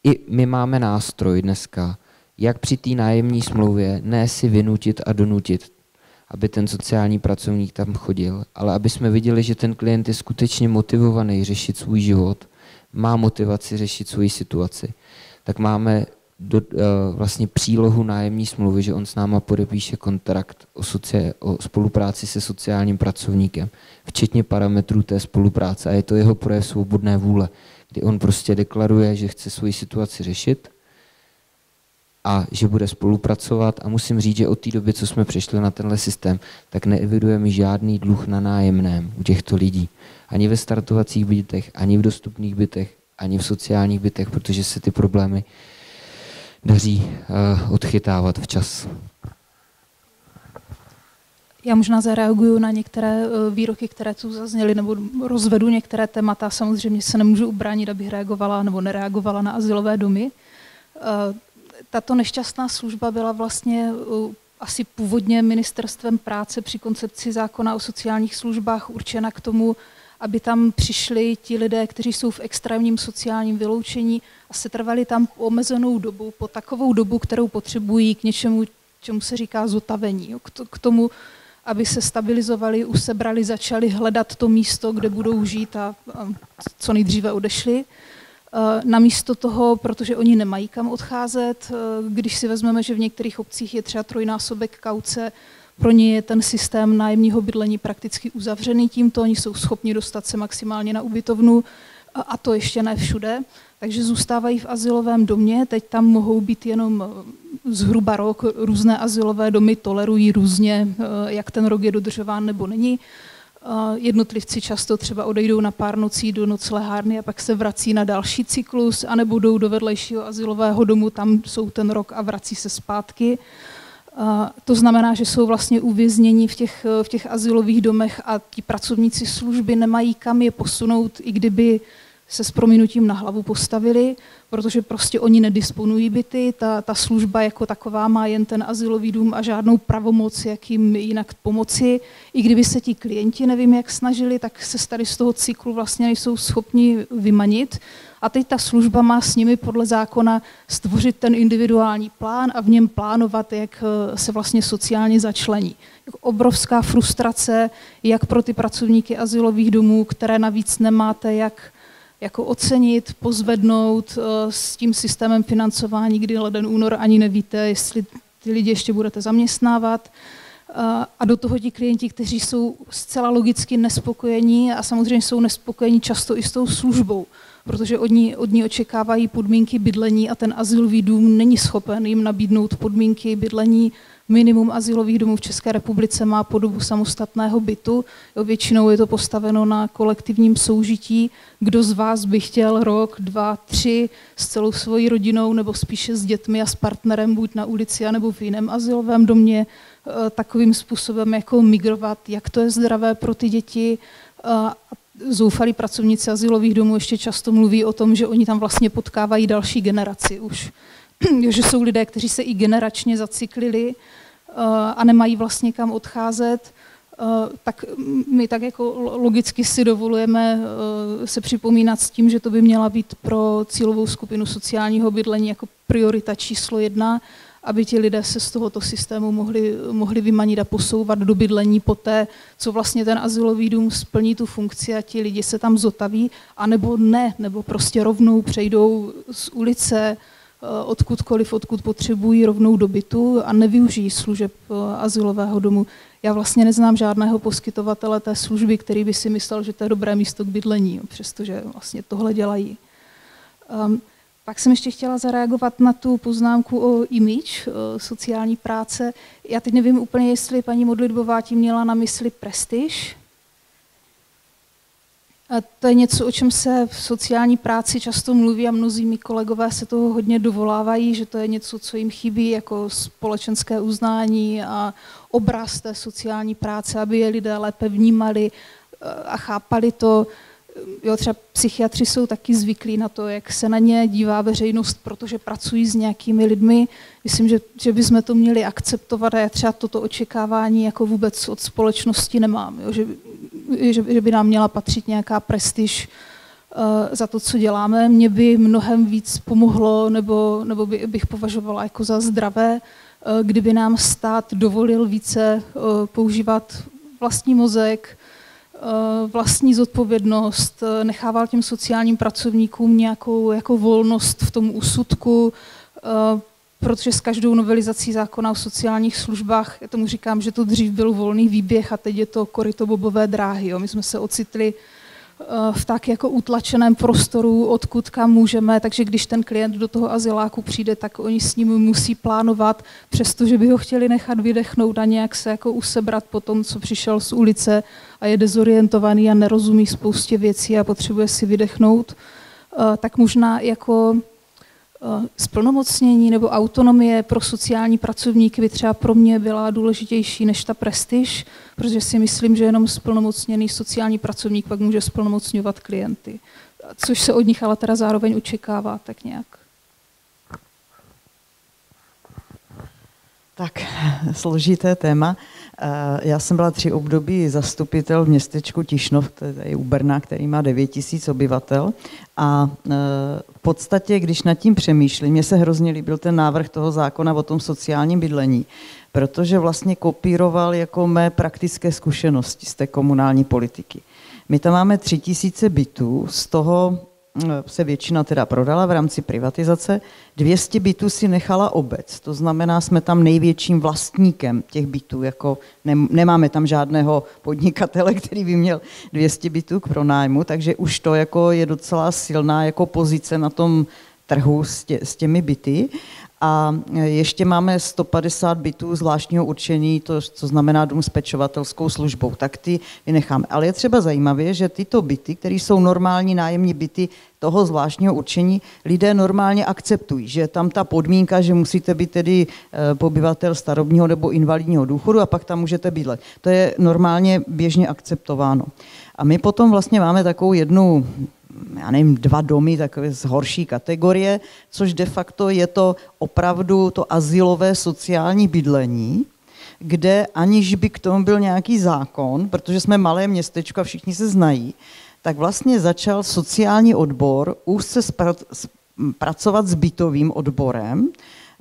i my máme nástroj dneska, jak při té nájemní smlouvě ne si vynutit a donutit, aby ten sociální pracovník tam chodil, ale aby jsme viděli, že ten klient je skutečně motivovaný řešit svůj život má motivaci řešit svoji situaci, tak máme do, uh, vlastně přílohu nájemní smlouvy, že on s náma podepíše kontrakt o, soci, o spolupráci se sociálním pracovníkem, včetně parametrů té spolupráce. A je to jeho projev svobodné vůle, kdy on prostě deklaruje, že chce svoji situaci řešit a že bude spolupracovat. A musím říct, že od té doby, co jsme přešli na tenhle systém, tak neevidujeme žádný dluh na nájemném u těchto lidí ani ve startovacích bytech, ani v dostupných bytech, ani v sociálních bytech, protože se ty problémy daří uh, odchytávat včas. Já možná zareaguju na některé eh, výroky, které tu zazněly, nebo rozvedu některé témata. Samozřejmě se nemůžu ubránit, abych reagovala nebo nereagovala na asilové domy. Eh, tato nešťastná služba byla vlastně asi původně ministerstvem práce při koncepci zákona o sociálních službách určena k tomu, aby tam přišli ti lidé, kteří jsou v extrémním sociálním vyloučení a se trvali tam po omezenou dobu, po takovou dobu, kterou potřebují k něčemu, čemu se říká zotavení. K tomu, aby se stabilizovali, usebrali, začali hledat to místo, kde budou žít a, a co nejdříve odešli. E, namísto toho, protože oni nemají kam odcházet, e, když si vezmeme, že v některých obcích je třeba trojnásobek kauce, pro ně je ten systém nájemního bydlení prakticky uzavřený tímto, oni jsou schopni dostat se maximálně na ubytovnu a to ještě ne všude. Takže zůstávají v asilovém domě, teď tam mohou být jenom eh, zhruba rok, různé asilové domy tolerují různě, eh, jak ten rok je dodržován nebo není. Eh, jednotlivci často třeba odejdou na pár nocí do noclehárny a pak se vrací na další cyklus, anebo jdou do vedlejšího asilového domu, tam jsou ten rok a vrací se zpátky. To znamená, že jsou vlastně uvězněni v těch, v těch asilových domech a ti pracovníci služby nemají kam je posunout, i kdyby se s prominutím na hlavu postavili, protože prostě oni nedisponují byty, ta, ta služba jako taková má jen ten asilový dům a žádnou pravomoc, jak jim jinak pomoci. I kdyby se ti klienti nevím, jak snažili, tak se tady z toho cyklu vlastně nejsou schopni vymanit. A teď ta služba má s nimi podle zákona stvořit ten individuální plán a v něm plánovat, jak eh, se vlastně sociálně začlení. Obrovská frustrace, jak pro ty pracovníky asilových domů, které navíc nemáte, jak jako ocenit, pozvednout eh, s tím systémem financování, kdy leden, únor ani nevíte, jestli ty lidi ještě budete zaměstnávat. a do toho ti klienti, kteří jsou zcela logicky nespokojení a samozřejmě jsou nespokojení často i s tou službou, protože od ní, od ní očekávají podmínky bydlení a ten asilový dům není schopen jim nabídnout podmínky bydlení. Minimum asilových domů v České republice má podobu samostatného bytu. Jo, většinou je to postaveno na kolektivním soužití. Kdo z vás by chtěl rok, dva, tři s celou svojí rodinou nebo spíše s dětmi a s partnerem buď na ulici nebo v jiném asilovém domě, Eh, takovým způsobem jako migrovat, jak to je zdravé pro ty děti. Eh, zoufalí pracovníci asilových domů ještě často mluví o tom, že oni tam vlastně potkávají další generaci už. že jsou lidé, kteří se i generačně zaciklili a nemají vlastně kam odcházet, tak my tak jako logicky si dovolujeme se připomínat s tím, že to by měla být pro cílovou skupinu sociálního bydlení jako priorita číslo jedna aby ti lidé se z tohoto systému mohli, mohli vymanit a posouvat do bydlení poté, co vlastně ten asilový dům splní tu funkci a ti lidi se tam zotaví, anebo ne, nebo prostě rovnou přejdou z ulice eh, odkudkoliv, odkud potřebují rovnou do bytu a nevyužijí služeb eh, asilového domu. Já vlastně neznám žádného poskytovatele té služby, který by si myslel, že to je dobré místo k bydlení, přestože vlastně tohle dělají. Um, pak jsem ještě chtěla zareagovat na tu poznámku o image, o sociální práce. Já teď nevím úplně, jestli paní Modlitbová tím měla na mysli prestiž. A to je něco, o čem se v sociální práci často mluví a mnozí mý kolegové se toho hodně dovolávají, že to je něco, co jim chybí jako společenské uznání a obraz té sociální práce, aby je lidé lépe vnímali a chápali to jo, třeba psychiatři jsou taky zvyklí na to, jak se na ně dívá veřejnost, protože pracují s nějakými lidmi. Myslím, že, že bychom to měli akceptovat a já třeba toto očekávání jako vůbec od společnosti nemám. Jo, že, že, že by nám měla patřit nějaká prestiž uh, za to, co děláme. Mě by mnohem víc pomohlo, nebo, nebo by, bych považovala jako za zdravé, uh, kdyby nám stát dovolil více uh, používat vlastní mozek, Eh, vlastní zodpovědnost, eh, nechával těm sociálním pracovníkům nějakou jako volnost v tom úsudku, eh, protože s každou novelizací zákona o sociálních službách, já tomu říkám, že to dřív byl volný výběh a teď je to korytobobové dráhy. Jo. My jsme se ocitli Eh, v tak jako utlačeném prostoru, odkud kam můžeme, takže když ten klient do toho azyláku přijde, tak oni s ním musí plánovat, přestože by ho chtěli nechat vydechnout a nějak se jako usebrat po tom, co přišel z ulice a je dezorientovaný a nerozumí spoustě věcí a potřebuje si vydechnout, eh, tak možná jako splnomocnění nebo autonomie pro sociální pracovníky by třeba pro mě byla důležitější než ta prestiž, protože si myslím, že jenom splnomocněný sociální pracovník pak může splnomocňovat klienty, což se od nich ale teda zároveň očekává tak nějak. Tak, složité téma. Eh, já jsem byla tři období zastupitel v městečku Tišnov, je u Brna, který má 9 tisíc obyvatel. A eh, v podstatě, když nad tím přemýšlím, mně se hrozně líbil ten návrh toho zákona o tom sociálním bydlení, protože vlastně kopíroval jako mé praktické zkušenosti z té komunální politiky. My tam máme tři tisíce bytů, z toho se většina teda prodala v rámci privatizace. 200 bytů si nechala obec, to znamená, jsme tam největším vlastníkem těch bytů, jako ne, nemáme tam žádného podnikatele, který by měl 200 bytů k pronájmu, takže už to jako je docela silná jako pozice na tom trhu s, tě, s těmi byty. A ještě máme 150 bytů zvláštního určení, to, co znamená dům s pečovatelskou službou, tak ty vynecháme. Ale je třeba zajímavé, že tyto byty, které jsou normální nájemní byty toho zvláštního určení, lidé normálně akceptují, že tam ta podmínka, že musíte být tedy eh, pobyvatel starobního nebo invalidního důchodu a pak tam můžete bydlet. To je normálně běžně akceptováno. A my potom vlastně máme takovou jednu já nevím, dva domy takové z horší kategorie, což de facto je to opravdu to asilové sociální bydlení, kde aniž by k tomu byl nějaký zákon, protože jsme malé městečko a všichni se znají, tak vlastně začal sociální odbor úzce pracovat s bytovým odborem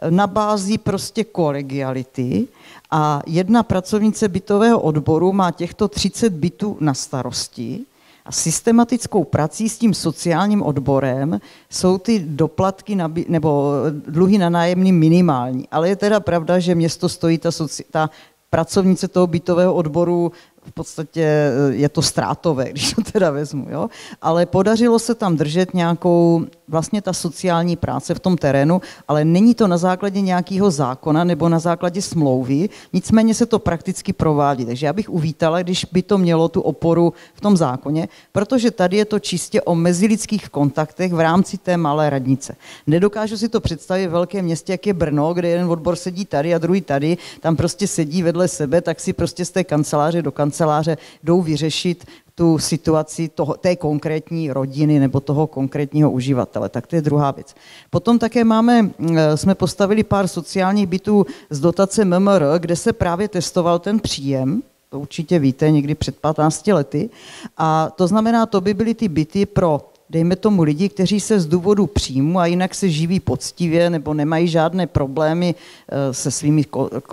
na bázi prostě kolegiality. A jedna pracovnice bytového odboru má těchto 30 bytů na starosti a systematickou prací s tím sociálním odborem jsou ty doplatky na, nebo dluhy na nájemný minimální. Ale je teda pravda, že město stojí ta, ta pracovnice toho bytového odboru v podstatě eh, je to ztrátové, když to teda vezmu, jo? ale podařilo se tam držet nějakou, vlastně ta sociální práce v tom terénu, ale není to na základě nějakého zákona nebo na základě smlouvy, nicméně se to prakticky provádí. Takže já bych uvítala, když by to mělo tu oporu v tom zákoně, protože tady je to čistě o mezilidských kontaktech v rámci té malé radnice. Nedokážu si to představit v velkém městě, jak je Brno, kde jeden odbor sedí tady a druhý tady, tam prostě sedí vedle sebe, tak si prostě z té kanceláře do kanceláře kanceláře jdou vyřešit tu situaci toho, té konkrétní rodiny nebo toho konkrétního uživatele. Tak to je druhá věc. Potom také máme, eh, jsme postavili pár sociálních bytů z dotace MMR, kde se právě testoval ten příjem, to určitě víte, někdy před 15 lety. A to znamená, to by byly ty byty pro dejme tomu lidi, kteří se z důvodu příjmu a jinak se živí poctivě nebo nemají žádné problémy eh, se svými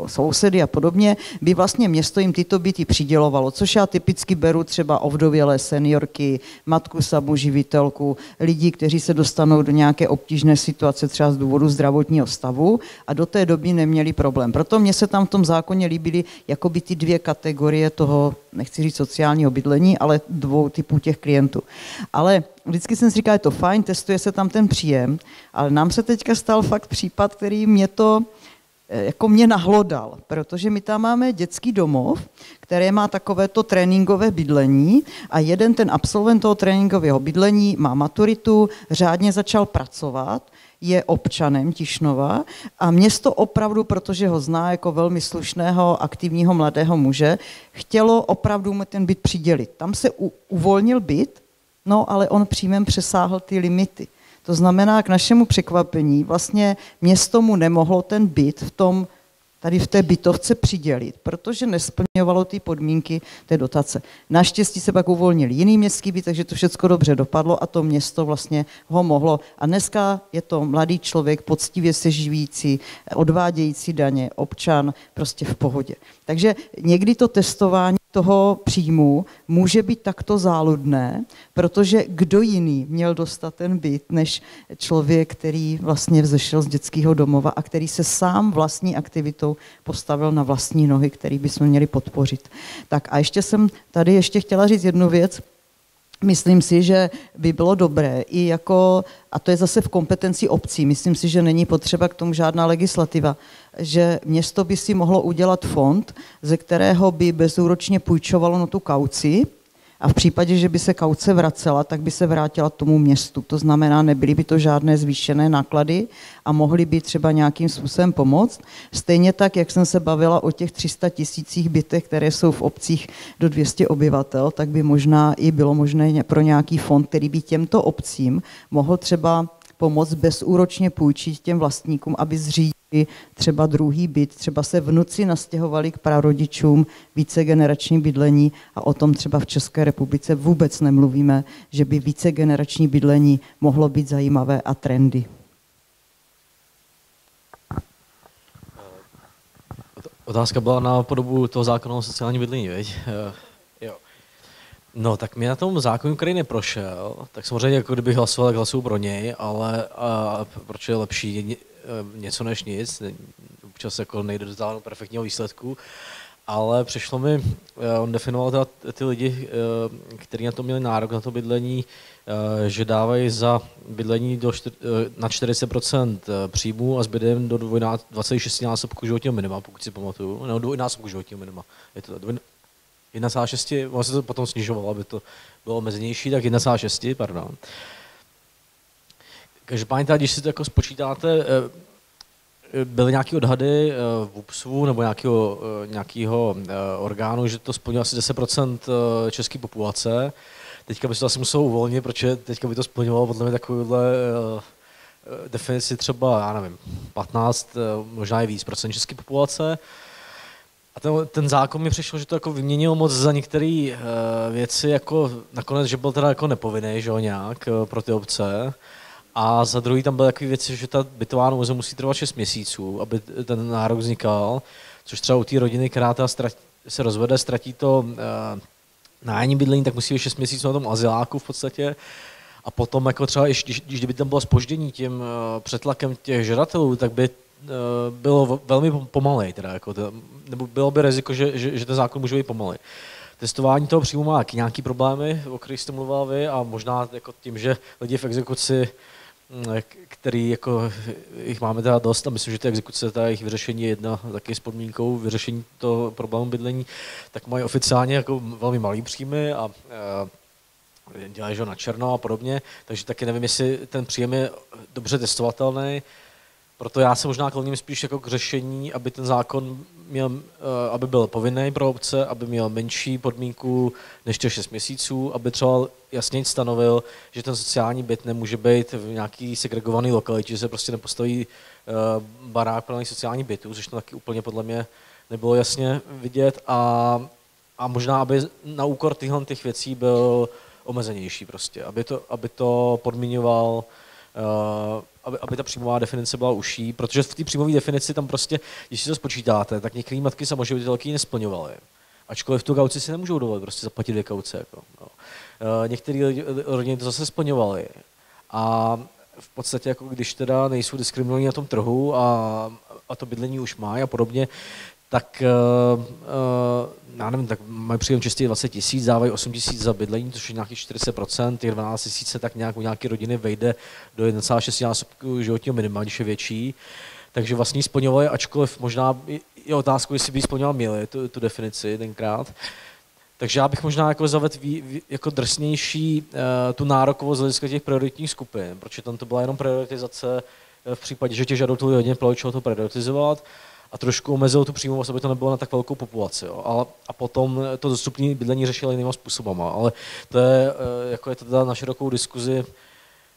sousedy a podobně, by vlastně město jim tyto byty přidělovalo, což já typicky beru třeba ovdovělé seniorky, matku samoživitelku, lidi, kteří se dostanou do nějaké obtížné situace třeba z důvodu zdravotního stavu a do té doby neměli problém. Proto mě se tam v tom zákoně líbily jakoby ty dvě kategorie toho, nechci říct sociálního bydlení, ale dvou typů těch klientů. Ale vždycky jsem si říkal, je to fajn, testuje se tam ten příjem, ale nám se teďka stal fakt případ, který mě to eh, jako mě nahlodal, protože my tam máme dětský domov, které má takovéto tréninkové bydlení a jeden ten absolvent toho tréninkového bydlení má maturitu, řádně začal pracovat, je občanem Tišnova a město opravdu, protože ho zná jako velmi slušného, aktivního mladého muže, chtělo opravdu mu ten byt přidělit. Tam se uvolnil byt, No, ale on příjmem přesáhl ty limity. To znamená, k našemu překvapení, vlastně město mu nemohlo ten byt v tom tady v té bytovce přidělit, protože nesplňovalo ty podmínky té dotace. Naštěstí se pak uvolnil jiný městský byt, takže to všechno dobře dopadlo a to město vlastně ho mohlo. A dneska je to mladý člověk, poctivě se živící, odvádějící daně, občan, prostě v pohodě. Takže někdy to testování toho příjmu může být takto záludné, protože kdo jiný měl dostat ten byt, než člověk, který vlastně vzešel z dětského domova a který se sám vlastní aktivitou postavil na vlastní nohy, který bychom měli podpořit. Tak a ještě jsem tady ještě chtěla říct jednu věc, Myslím si, že by bylo dobré i jako, a to je zase v kompetenci obcí, myslím si, že není potřeba k tomu žádná legislativa, že město by si mohlo udělat fond, ze kterého by bezúročně půjčovalo na tu kauci a v případě, že by se kauce vracela, tak by se vrátila tomu městu. To znamená, nebyly by to žádné zvýšené náklady a mohly by třeba nějakým způsobem pomoct. Stejně tak, jak jsem se bavila o těch 300 tisících bytech, které jsou v obcích do 200 obyvatel, tak by možná i bylo možné pro nějaký fond, který by těmto obcím mohl třeba pomoct bezúročně půjčit těm vlastníkům, aby zřídili třeba druhý byt, třeba se vnuci nastěhovali k prarodičům více generační bydlení a o tom třeba v České republice vůbec nemluvíme, že by více generační bydlení mohlo být zajímavé a trendy. Otázka byla na podobu toho zákona o sociální bydlení, veď? Jo. No, tak mě na tom zákonu, který neprošel, tak samozřejmě jako kdybych hlasoval, tak hlasuju pro něj, ale a, proč je lepší Eh, něco než nic, občas jako nejde dosáhnout perfektního výsledku, ale přišlo mi, eh, on definoval teda ty lidi, eh, kteří na to měli nárok na to bydlení, že dávají za bydlení do na 40% příjmů a zbydem do 26 násobku životního minima, pokud si pamatuju, nebo dvojnásobku životního minima. Je to 1,6, ono se to potom snižovalo, aby to bylo omezenější, tak 1,6, pardon. Každopádně, když si to jako spočítáte, eh, eh, byly nějaké odhady eh, v UPSu nebo nějakého, nějakého orgánu, že to splnilo asi 10% české populace. Teďka by se to asi muselo uvolnit, protože teďka by to splňovalo podle mě takovýhle definici třeba, já nevím, 15, možná i víc procent české populace. A ten, ten zákon mi přišel, že to jako vyměnil moc za některé věci, jako nakonec, že byl teda jako nepovinný, že jo, nějak pro ty obce. A za druhý tam byly takové věci, že ta bytová nouze musí trvat 6 měsíců, aby ten nárok vznikal, což třeba u té rodiny, která ztratí, se rozvede, ztratí to uh, nájemní bydlení, tak musí být 6 měsíců na tom azyláku v podstatě. A potom jako třeba, když, když kdyby tam bylo spoždění tím uh, přetlakem těch žadatelů, tak by bylo velmi pomalej, teda jako to, nebo bylo by riziko, že, že, že ten zákon může být pomalej. Testování toho příjmu má nějaký problémy, o kterých jste mluvil vy, a možná jako tím, že lidi v exekuci mm, který jako, jich máme teda dost a myslím, že ty exekuce, ta jejich vyřešení je jedna taky s podmínkou vyřešení toho problému bydlení, tak mají oficiálně jako velmi malý příjmy a, a dělají že na černo a podobně, takže taky nevím, jestli ten příjem je dobře testovatelný. Proto já se možná kloním spíš jako k řešení, aby ten zákon měl, eh, aby byl povinný pro obce, aby měl menší podmínku než těch 6 měsíců, aby třeba jasně stanovil, že ten sociální byt nemůže být v nějaký segregovaný lokalitě, že se prostě nepostaví eh, barák plný sociální bytů, což to taky úplně podle mě nebylo jasně vidět. A, a možná, aby na úkor tyhle těch věcí byl omezenější prostě, aby to, aby to podmiňoval, aby, aby ta příjmová definice byla uší, protože v té příjmové definici tam prostě, když si to spočítáte, tak některé matky samoživitelky nesplňovaly. Ačkoliv tu kauci si nemůžou dovolit prostě zaplatit dvě kauce. Jako, no. uh, Některé rodiny to zase splňovaly. A v podstatě, jako když teda nejsou diskriminovaní na tom trhu a, a to bydlení už má a podobně, tak uh, uh, já nevím, tak mají příjem čistě 20 tisíc, dávají 8 tisíc za bydlení, což je nějakých 40%, těch 12 tisíc se tak nějak u nějaké rodiny vejde do 1,6 násobku životního minima, když je větší. Takže vlastně splňovali, ačkoliv možná je otázka, jestli by splňoval měli tu, tu definici tenkrát. Takže já bych možná jako zavedl jako drsnější uh, tu nárokovost z hlediska těch prioritních skupin, protože tam to byla jenom prioritizace v případě, že těch žadatelů je hodně, pro to prioritizovat a trošku omezil tu příjmovost, aby to nebylo na tak velkou populaci. Jo. A, a potom to dostupné bydlení řešili jinýma způsobama. Ale to je, eh, jako je to teda na širokou diskuzi,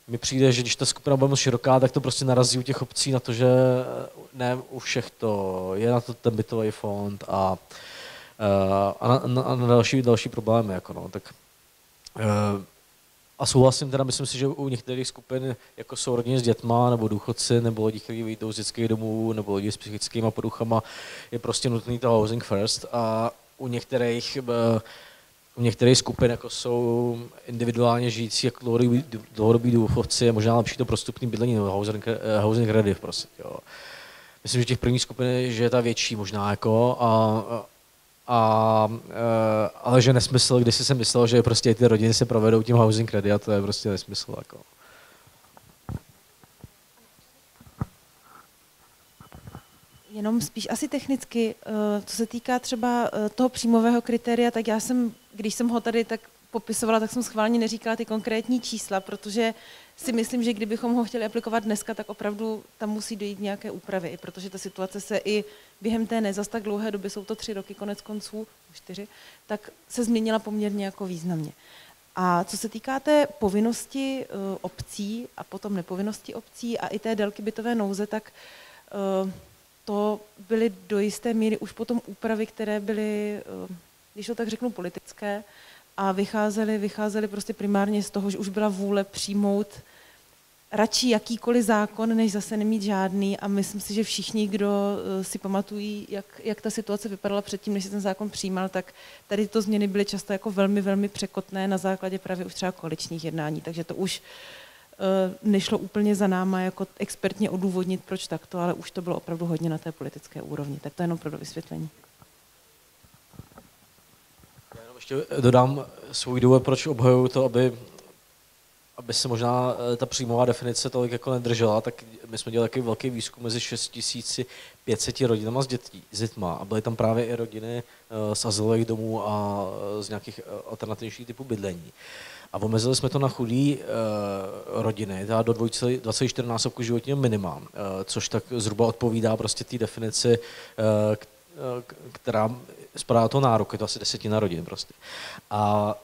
mi přijde, že když ta skupina bude moc široká, tak to prostě narazí u těch obcí na to, že ne u všech to je na to ten bytový fond a, eh, a, na, na, na další, další problémy. Jako no. tak, eh, a souhlasím teda, myslím si, že u některých skupin, jako jsou rodiny s dětma, nebo důchodci, nebo lidi, kteří vyjdou z dětských domů, nebo lidi s psychickými poruchama, je prostě nutný to housing first. A u některých, eh, u některých skupin, jako jsou individuálně žijící jako dlouhodobí, dlouhodobí důchodci, je možná lepší to prostupný bydlení, nebo housing, eh, housing ready prostě. Jo. Myslím, že těch prvních skupin že je ta větší možná, jako, a, a, uh, ale že nesmysl, když jsem myslel, že prostě ty rodiny se provedou tím housing ready a to je prostě nesmysl. Jako. Jenom spíš asi technicky, uh, co se týká třeba uh, toho příjmového kritéria, tak já jsem, když jsem ho tady tak popisovala, tak jsem schválně neříkala ty konkrétní čísla, protože si myslím, že kdybychom ho chtěli aplikovat dneska, tak opravdu tam musí dojít nějaké úpravy, protože ta situace se i během té nezas tak dlouhé doby, jsou to tři roky konec konců, čtyři, tak se změnila poměrně jako významně. A co se týká té povinnosti uh, obcí a potom nepovinnosti obcí a i té délky bytové nouze, tak uh, to byly do jisté míry už potom úpravy, které byly, uh, když to tak řeknu, politické a vycházely, vycházely prostě primárně z toho, že už byla vůle přijmout radši jakýkoliv zákon, než zase nemít žádný a myslím si, že všichni, kdo eh, si pamatují, jak, jak ta situace vypadala předtím, než se ten zákon přijímal, tak tady to změny byly často jako velmi, velmi překotné na základě právě už třeba koaličních jednání, takže to už uh, nešlo úplně za náma jako expertně odůvodnit, proč takto, ale už to bylo opravdu hodně na té politické úrovni. Tak to je jenom pro vysvětlení. Ještě dodám svůj důvod, proč obhajuju to, aby aby se možná eh, ta příjmová definice tolik jako nedržela, tak my jsme dělali takový velký výzkum mezi 6500 rodinama s, dětí, s dětma a byly tam právě i rodiny eh, z azylových domů a eh, z nějakých alternativních typů bydlení. A omezili jsme to na chudý uh, rodiny, teda do 24 násobku životního minima, uh, což tak zhruba odpovídá prostě té definici, uh, která spadá to nárok, je to asi desetina rodin prostě. A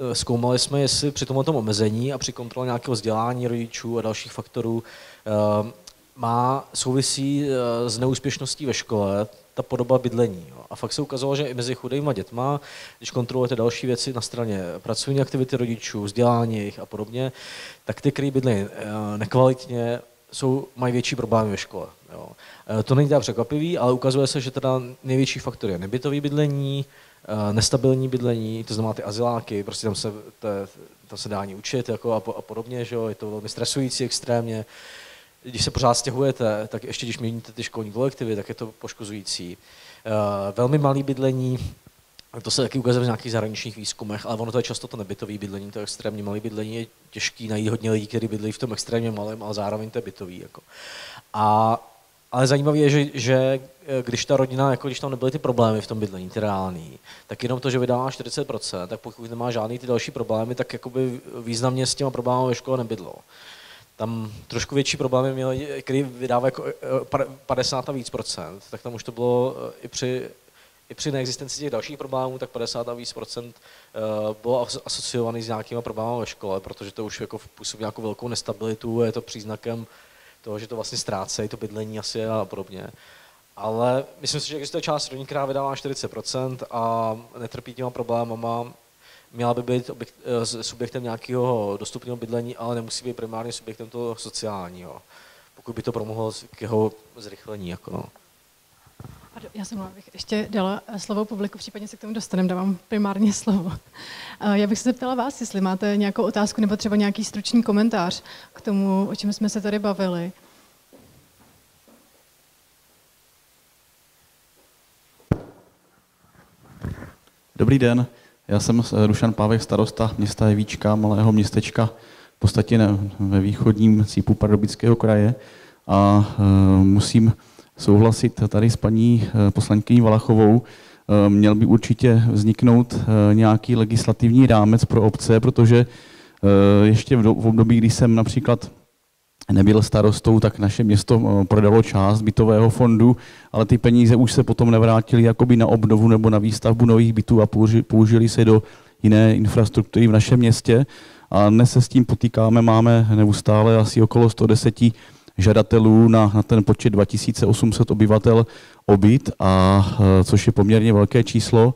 Eh, zkoumali jsme, jestli při tomto omezení a při kontrole nějakého vzdělání rodičů a dalších faktorů eh, má souvisí eh, s neúspěšností ve škole ta podoba bydlení. A fakt se ukazovalo, že i mezi chudými dětma, když kontrolujete další věci na straně pracovní aktivity rodičů, vzdělání jejich a podobně, tak ty, který bydlí nekvalitně, jsou, mají větší problémy ve škole. Jo. To není tak překvapivý, ale ukazuje se, že teda největší faktor je nebytový bydlení, Eh, nestabilní bydlení, to znamená ty azyláky, prostě tam se, to, tam se dá ani učit jako a, po, a podobně, že jo? je to velmi stresující extrémně. když se pořád stěhujete, tak ještě když měníte ty školní kolektivy, tak je to poškozující. Uh, velmi malý bydlení, to se taky ukazuje v nějakých zahraničních výzkumech, ale ono to je často to nebytový bydlení, to extrémně malý bydlení je těžký najít hodně lidí, kteří bydlí v tom extrémně malém, ale zároveň to je bytový. Jako. A, ale zajímavé je, že, že eh, když ta rodina, jako když tam nebyly ty problémy v tom bydlení, ty reální, tak jenom to, že vydává 40%, tak pokud nemá žádný ty další problémy, tak jakoby významně s těma problémy ve škole nebydlo. Tam trošku větší problémy měli, který vydává jako 50 eh, a víc procent, tak tam už to bylo eh, i při i při neexistenci těch dalších problémů, tak 50 a víc procent uh, bylo asociovaný s nějakými problémy ve škole, protože to už jako působí nějakou velkou nestabilitu, je to příznakem toho, že to vlastně ztrácejí, to bydlení asi a podobně. Ale myslím si, že existuje část rodin, která vydává 40% a netrpí těma problémama, měla by být objekt, eh, subjektem nějakého dostupného bydlení, ale nemusí být primárně subjektem toho sociálního, pokud by to pomohlo k jeho zrychlení. Jako no. Já jsem bych ještě dala eh, slovo publiku, případně se k tomu dostaneme, dávám primárně slovo. Eh, já bych se zeptala vás, jestli máte nějakou otázku nebo třeba nějaký stručný komentář k tomu, o čem jsme se tady bavili. Dobrý den, já jsem eh, Rušan Pávek, starosta města Jevíčka, malého městečka, v podstatě ve východním cípu Pardubického kraje a musím souhlasit tady s paní eh, poslankyní Valachovou. Eh, měl by určitě vzniknout eh, nějaký legislativní rámec pro obce, protože ještě v období, kdy jsem například nebyl starostou, tak naše město prodalo část bytového fondu, ale ty peníze už se potom nevrátily jakoby na obnovu nebo na výstavbu nových bytů a použili se do jiné infrastruktury v našem městě. A dnes se s tím potýkáme, máme neustále asi okolo 110 žadatelů na, na ten počet 2800 obyvatel obyt, a, e, což je poměrně velké číslo.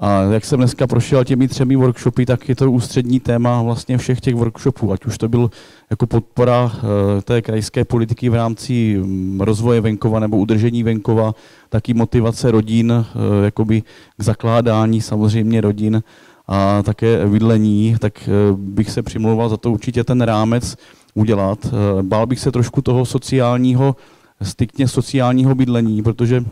A jak jsem dneska prošel těmi třemi workshopy, tak je to ústřední téma vlastně všech těch workshopů, ať už to byl jako podpora e, té krajské politiky v rámci rozvoje venkova nebo udržení venkova, taky motivace rodin e, jakoby k zakládání samozřejmě rodin a také bydlení, tak bych se přimlouval za to určitě ten rámec, udělat. Eh, bál bych se trošku toho sociálního, striktně sociálního bydlení, protože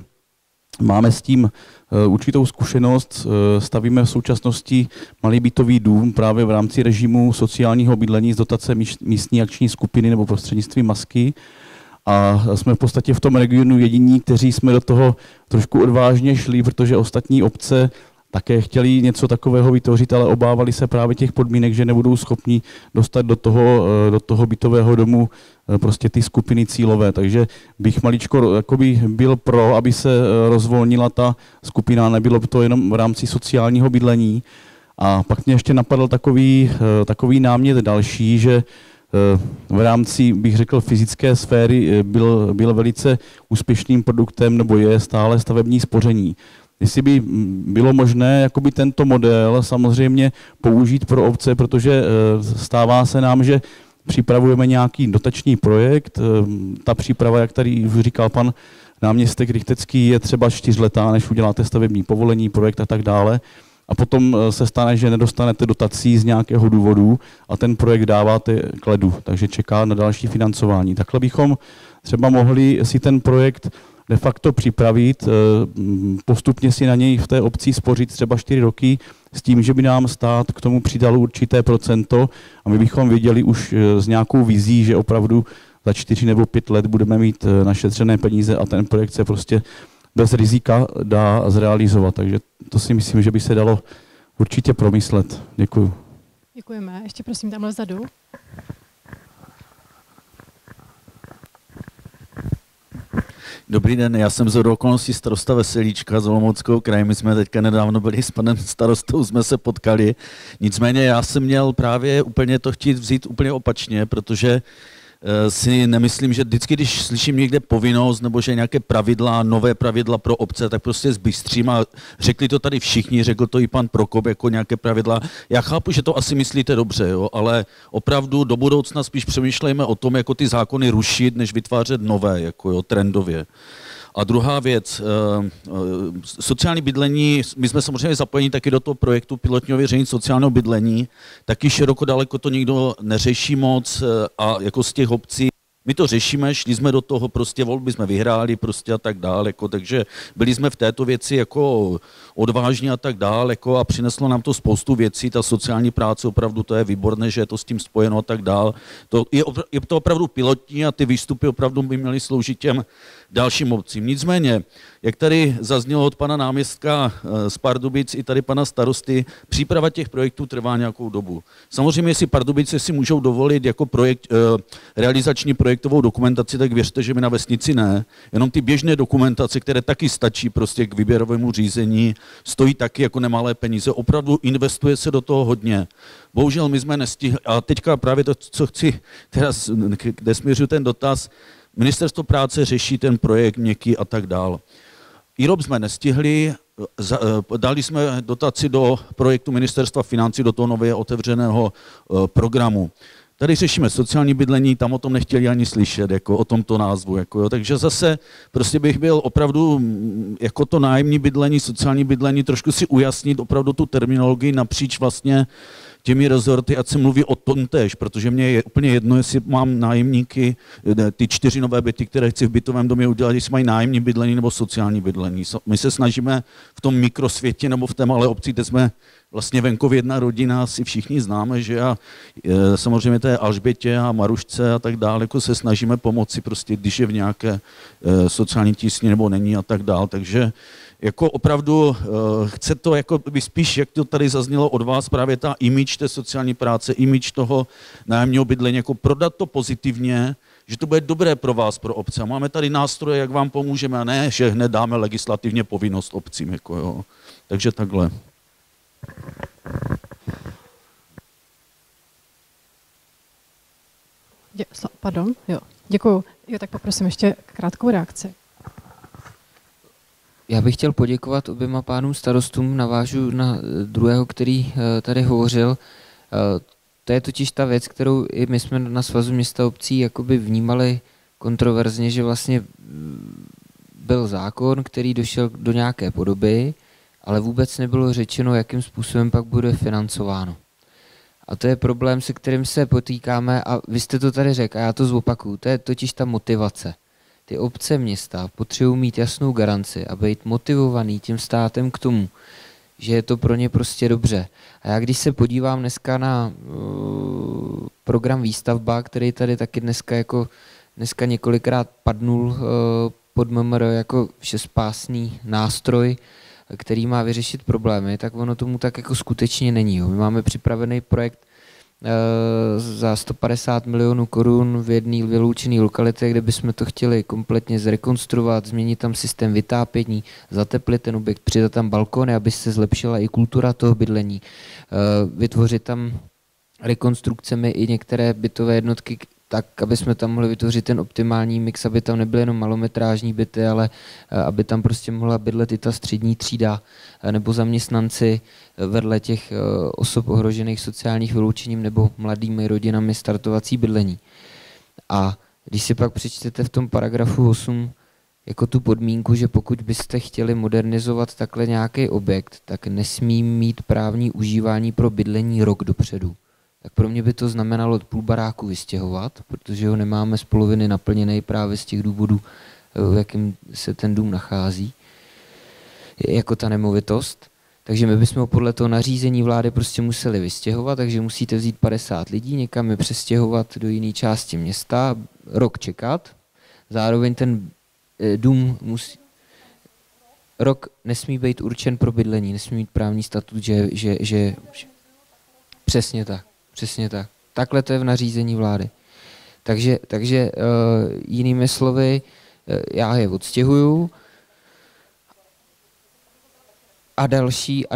máme s tím eh, určitou zkušenost. Eh, stavíme v současnosti malý bytový dům právě v rámci režimu sociálního bydlení z dotace místní akční skupiny nebo prostřednictvím masky. A jsme v podstatě v tom regionu jediní, kteří jsme do toho trošku odvážně šli, protože ostatní obce také chtěli něco takového vytvořit, ale obávali se právě těch podmínek, že nebudou schopni dostat do toho, eh, do toho bytového domu eh, prostě ty skupiny cílové. Takže bych maličko jakoby byl pro, aby se eh, rozvolnila ta skupina, nebylo by to jenom v rámci sociálního bydlení. A pak mě ještě napadl takový, takový námět další, že v rámci, bych řekl, fyzické sféry byl, byl velice úspěšným produktem nebo je stále stavební spoření jestli by bylo možné jakoby tento model samozřejmě použít pro obce, protože eh, stává se nám, že připravujeme nějaký dotační projekt. Eh, ta příprava, jak tady už říkal pan náměstek Richtecký, je třeba čtyřletá, než uděláte stavební povolení, projekt a tak dále. A potom eh, se stane, že nedostanete dotací z nějakého důvodu a ten projekt dáváte k ledu, takže čeká na další financování. Takhle bychom třeba mohli si ten projekt de facto připravit, eh, postupně si na něj v té obci spořit třeba 4 roky s tím, že by nám stát k tomu přidal určité procento a my bychom věděli už eh, s nějakou vizí, že opravdu za 4 nebo 5 let budeme mít eh, našetřené peníze a ten projekt se prostě bez rizika dá zrealizovat. Takže to si myslím, že by se dalo určitě promyslet. Děkuji. Děkujeme. Ještě prosím tamhle vzadu. Dobrý den, já jsem z okolností starosta Veselíčka z Olomouckého kraje. My jsme teďka nedávno byli s panem starostou, jsme se potkali. Nicméně já jsem měl právě úplně to chtít vzít úplně opačně, protože si nemyslím, že vždycky, když slyším někde povinnost nebo že nějaké pravidla, nové pravidla pro obce, tak prostě zbystřím a řekli to tady všichni, řekl to i pan Prokop jako nějaké pravidla. Já chápu, že to asi myslíte dobře, jo, ale opravdu do budoucna spíš přemýšlejme o tom, jako ty zákony rušit, než vytvářet nové, jako jo, trendově. A druhá věc, eh, eh, sociální bydlení, my jsme samozřejmě zapojeni taky do toho projektu pilotního věření sociálního bydlení, taky široko daleko to nikdo neřeší moc a jako z těch obcí My to řešíme, šli jsme do toho, prostě volby jsme vyhráli prostě a tak dále, jako, takže byli jsme v této věci jako odvážní a tak dále jako, a přineslo nám to spoustu věcí, ta sociální práce opravdu to je výborné, že je to s tím spojeno a tak dále. To je, je to opravdu pilotní a ty výstupy opravdu by měly sloužit těm dalším obcím. Nicméně, jak tady zaznělo od pana náměstka eh, z Pardubic i tady pana starosty, příprava těch projektů trvá nějakou dobu. Samozřejmě, jestli Pardubice si můžou dovolit jako projekt, eh, realizační projektovou dokumentaci, tak věřte, že my na vesnici ne. Jenom ty běžné dokumentace, které taky stačí prostě k výběrovému řízení, stojí taky jako nemalé peníze. Opravdu investuje se do toho hodně. Bohužel my jsme nestihli, a teďka právě to, co chci, teraz, kde směřuji ten dotaz, Ministerstvo práce řeší ten projekt měkký a tak dál. IROP jsme nestihli, eh, dali jsme dotaci do projektu Ministerstva financí, do toho nově otevřeného eh, programu. Tady řešíme sociální bydlení, tam o tom nechtěli ani slyšet, jako o tomto názvu. Jako, jo. Takže zase prostě bych byl opravdu mm, jako to nájemní bydlení, sociální bydlení, trošku si ujasnit opravdu tu terminologii napříč vlastně těmi rezorty, ať se mluví o tom tež, protože mě je úplně jedno, jestli mám nájemníky, ty čtyři nové byty, které chci v bytovém domě udělat, jestli mají nájemní bydlení nebo sociální bydlení. My se snažíme v tom mikrosvětě nebo v té malé obci, kde jsme vlastně venkově jedna rodina, si všichni známe, že a e, samozřejmě té Alžbětě a Marušce a tak dále, jako se snažíme pomoci prostě, když je v nějaké e, sociální tísni nebo není a tak dále. Takže jako opravdu uh, chce to jako by spíš, jak to tady zaznělo od vás, právě ta image té sociální práce, image toho nájemního bydlení, jako prodat to pozitivně, že to bude dobré pro vás, pro obce. Máme tady nástroje, jak vám pomůžeme, a ne, že hned dáme legislativně povinnost obcím. Jako jo. Takže takhle. Pardon, jo, děkuju. Jo, tak poprosím ještě krátkou reakci. Já bych chtěl poděkovat oběma pánům starostům, navážu na druhého, který eh, tady hovořil. Eh, to je totiž ta věc, kterou i my jsme na Svazu města obcí jakoby vnímali kontroverzně, že vlastně mm, byl zákon, který došel do nějaké podoby, ale vůbec nebylo řečeno, jakým způsobem pak bude financováno. A to je problém, se kterým se potýkáme a vy jste to tady řekl a já to zopakuju. To je totiž ta motivace ty obce města potřebují mít jasnou garanci a být motivovaný tím státem k tomu, že je to pro ně prostě dobře. A já když se podívám dneska na uh, program Výstavba, který tady taky dneska jako dneska několikrát padnul uh, pod MMR jako všespásný nástroj, který má vyřešit problémy, tak ono tomu tak jako skutečně není. My máme připravený projekt za 150 milionů korun v jedné vyloučené lokalitě, kde bychom to chtěli kompletně zrekonstruovat, změnit tam systém vytápění, zateplit ten objekt, přidat tam balkony, aby se zlepšila i kultura toho bydlení, eh, vytvořit tam rekonstrukcemi i některé bytové jednotky, tak, aby jsme tam mohli vytvořit ten optimální mix, aby tam nebyly jenom malometrážní byty, ale eh, aby tam prostě mohla bydlet i ta střední třída eh, nebo zaměstnanci eh, vedle těch osob ohrožených sociálních vyloučením nebo mladými rodinami startovací bydlení. A když si pak přečtete v tom paragrafu 8 jako tu podmínku, že pokud byste chtěli modernizovat takhle nějaký objekt, tak nesmí mít právní užívání pro bydlení rok dopředu tak pro mě by to znamenalo půl baráku vystěhovat, protože ho nemáme z poloviny naplněný právě z těch důvodů, eh, v jakém se ten dům nachází, jako ta nemovitost. Takže my bychom ho podle toho nařízení vlády prostě museli vystěhovat, takže musíte vzít 50 lidí, někam je přestěhovat do jiné části města, rok čekat. Zároveň ten eh, dům musí, rok nesmí být určen pro bydlení, nesmí mít právní statut, že, že, že přesně tak. Přesně tak. Takhle to je v nařízení vlády. Takže, takže uh, jinými slovy, uh, já je odstěhuju a další, a,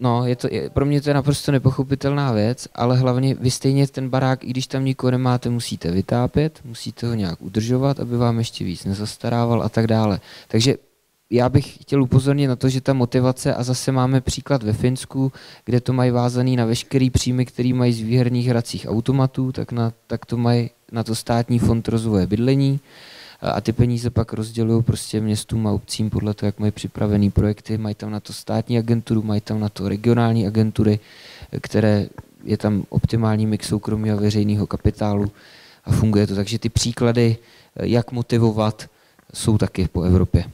no, je to, je, pro mě to je naprosto nepochopitelná věc, ale hlavně vy stejně ten barák, i když tam nikoho nemáte, musíte vytápět, musíte ho nějak udržovat, aby vám ještě víc nezastarával a tak dále. Takže já bych chtěl upozornit na to, že ta motivace, a zase máme příklad ve Finsku, kde to mají vázaný na veškerý příjmy, který mají z výherních hracích automatů, tak, na, tak to mají na to státní fond rozvoje bydlení a ty peníze pak rozdělují prostě městům a obcím podle toho, jak mají připravený projekty, mají tam na to státní agenturu, mají tam na to regionální agentury, které je tam optimální mix soukromí a veřejného kapitálu a funguje to. Takže ty příklady, jak motivovat, jsou taky po Evropě.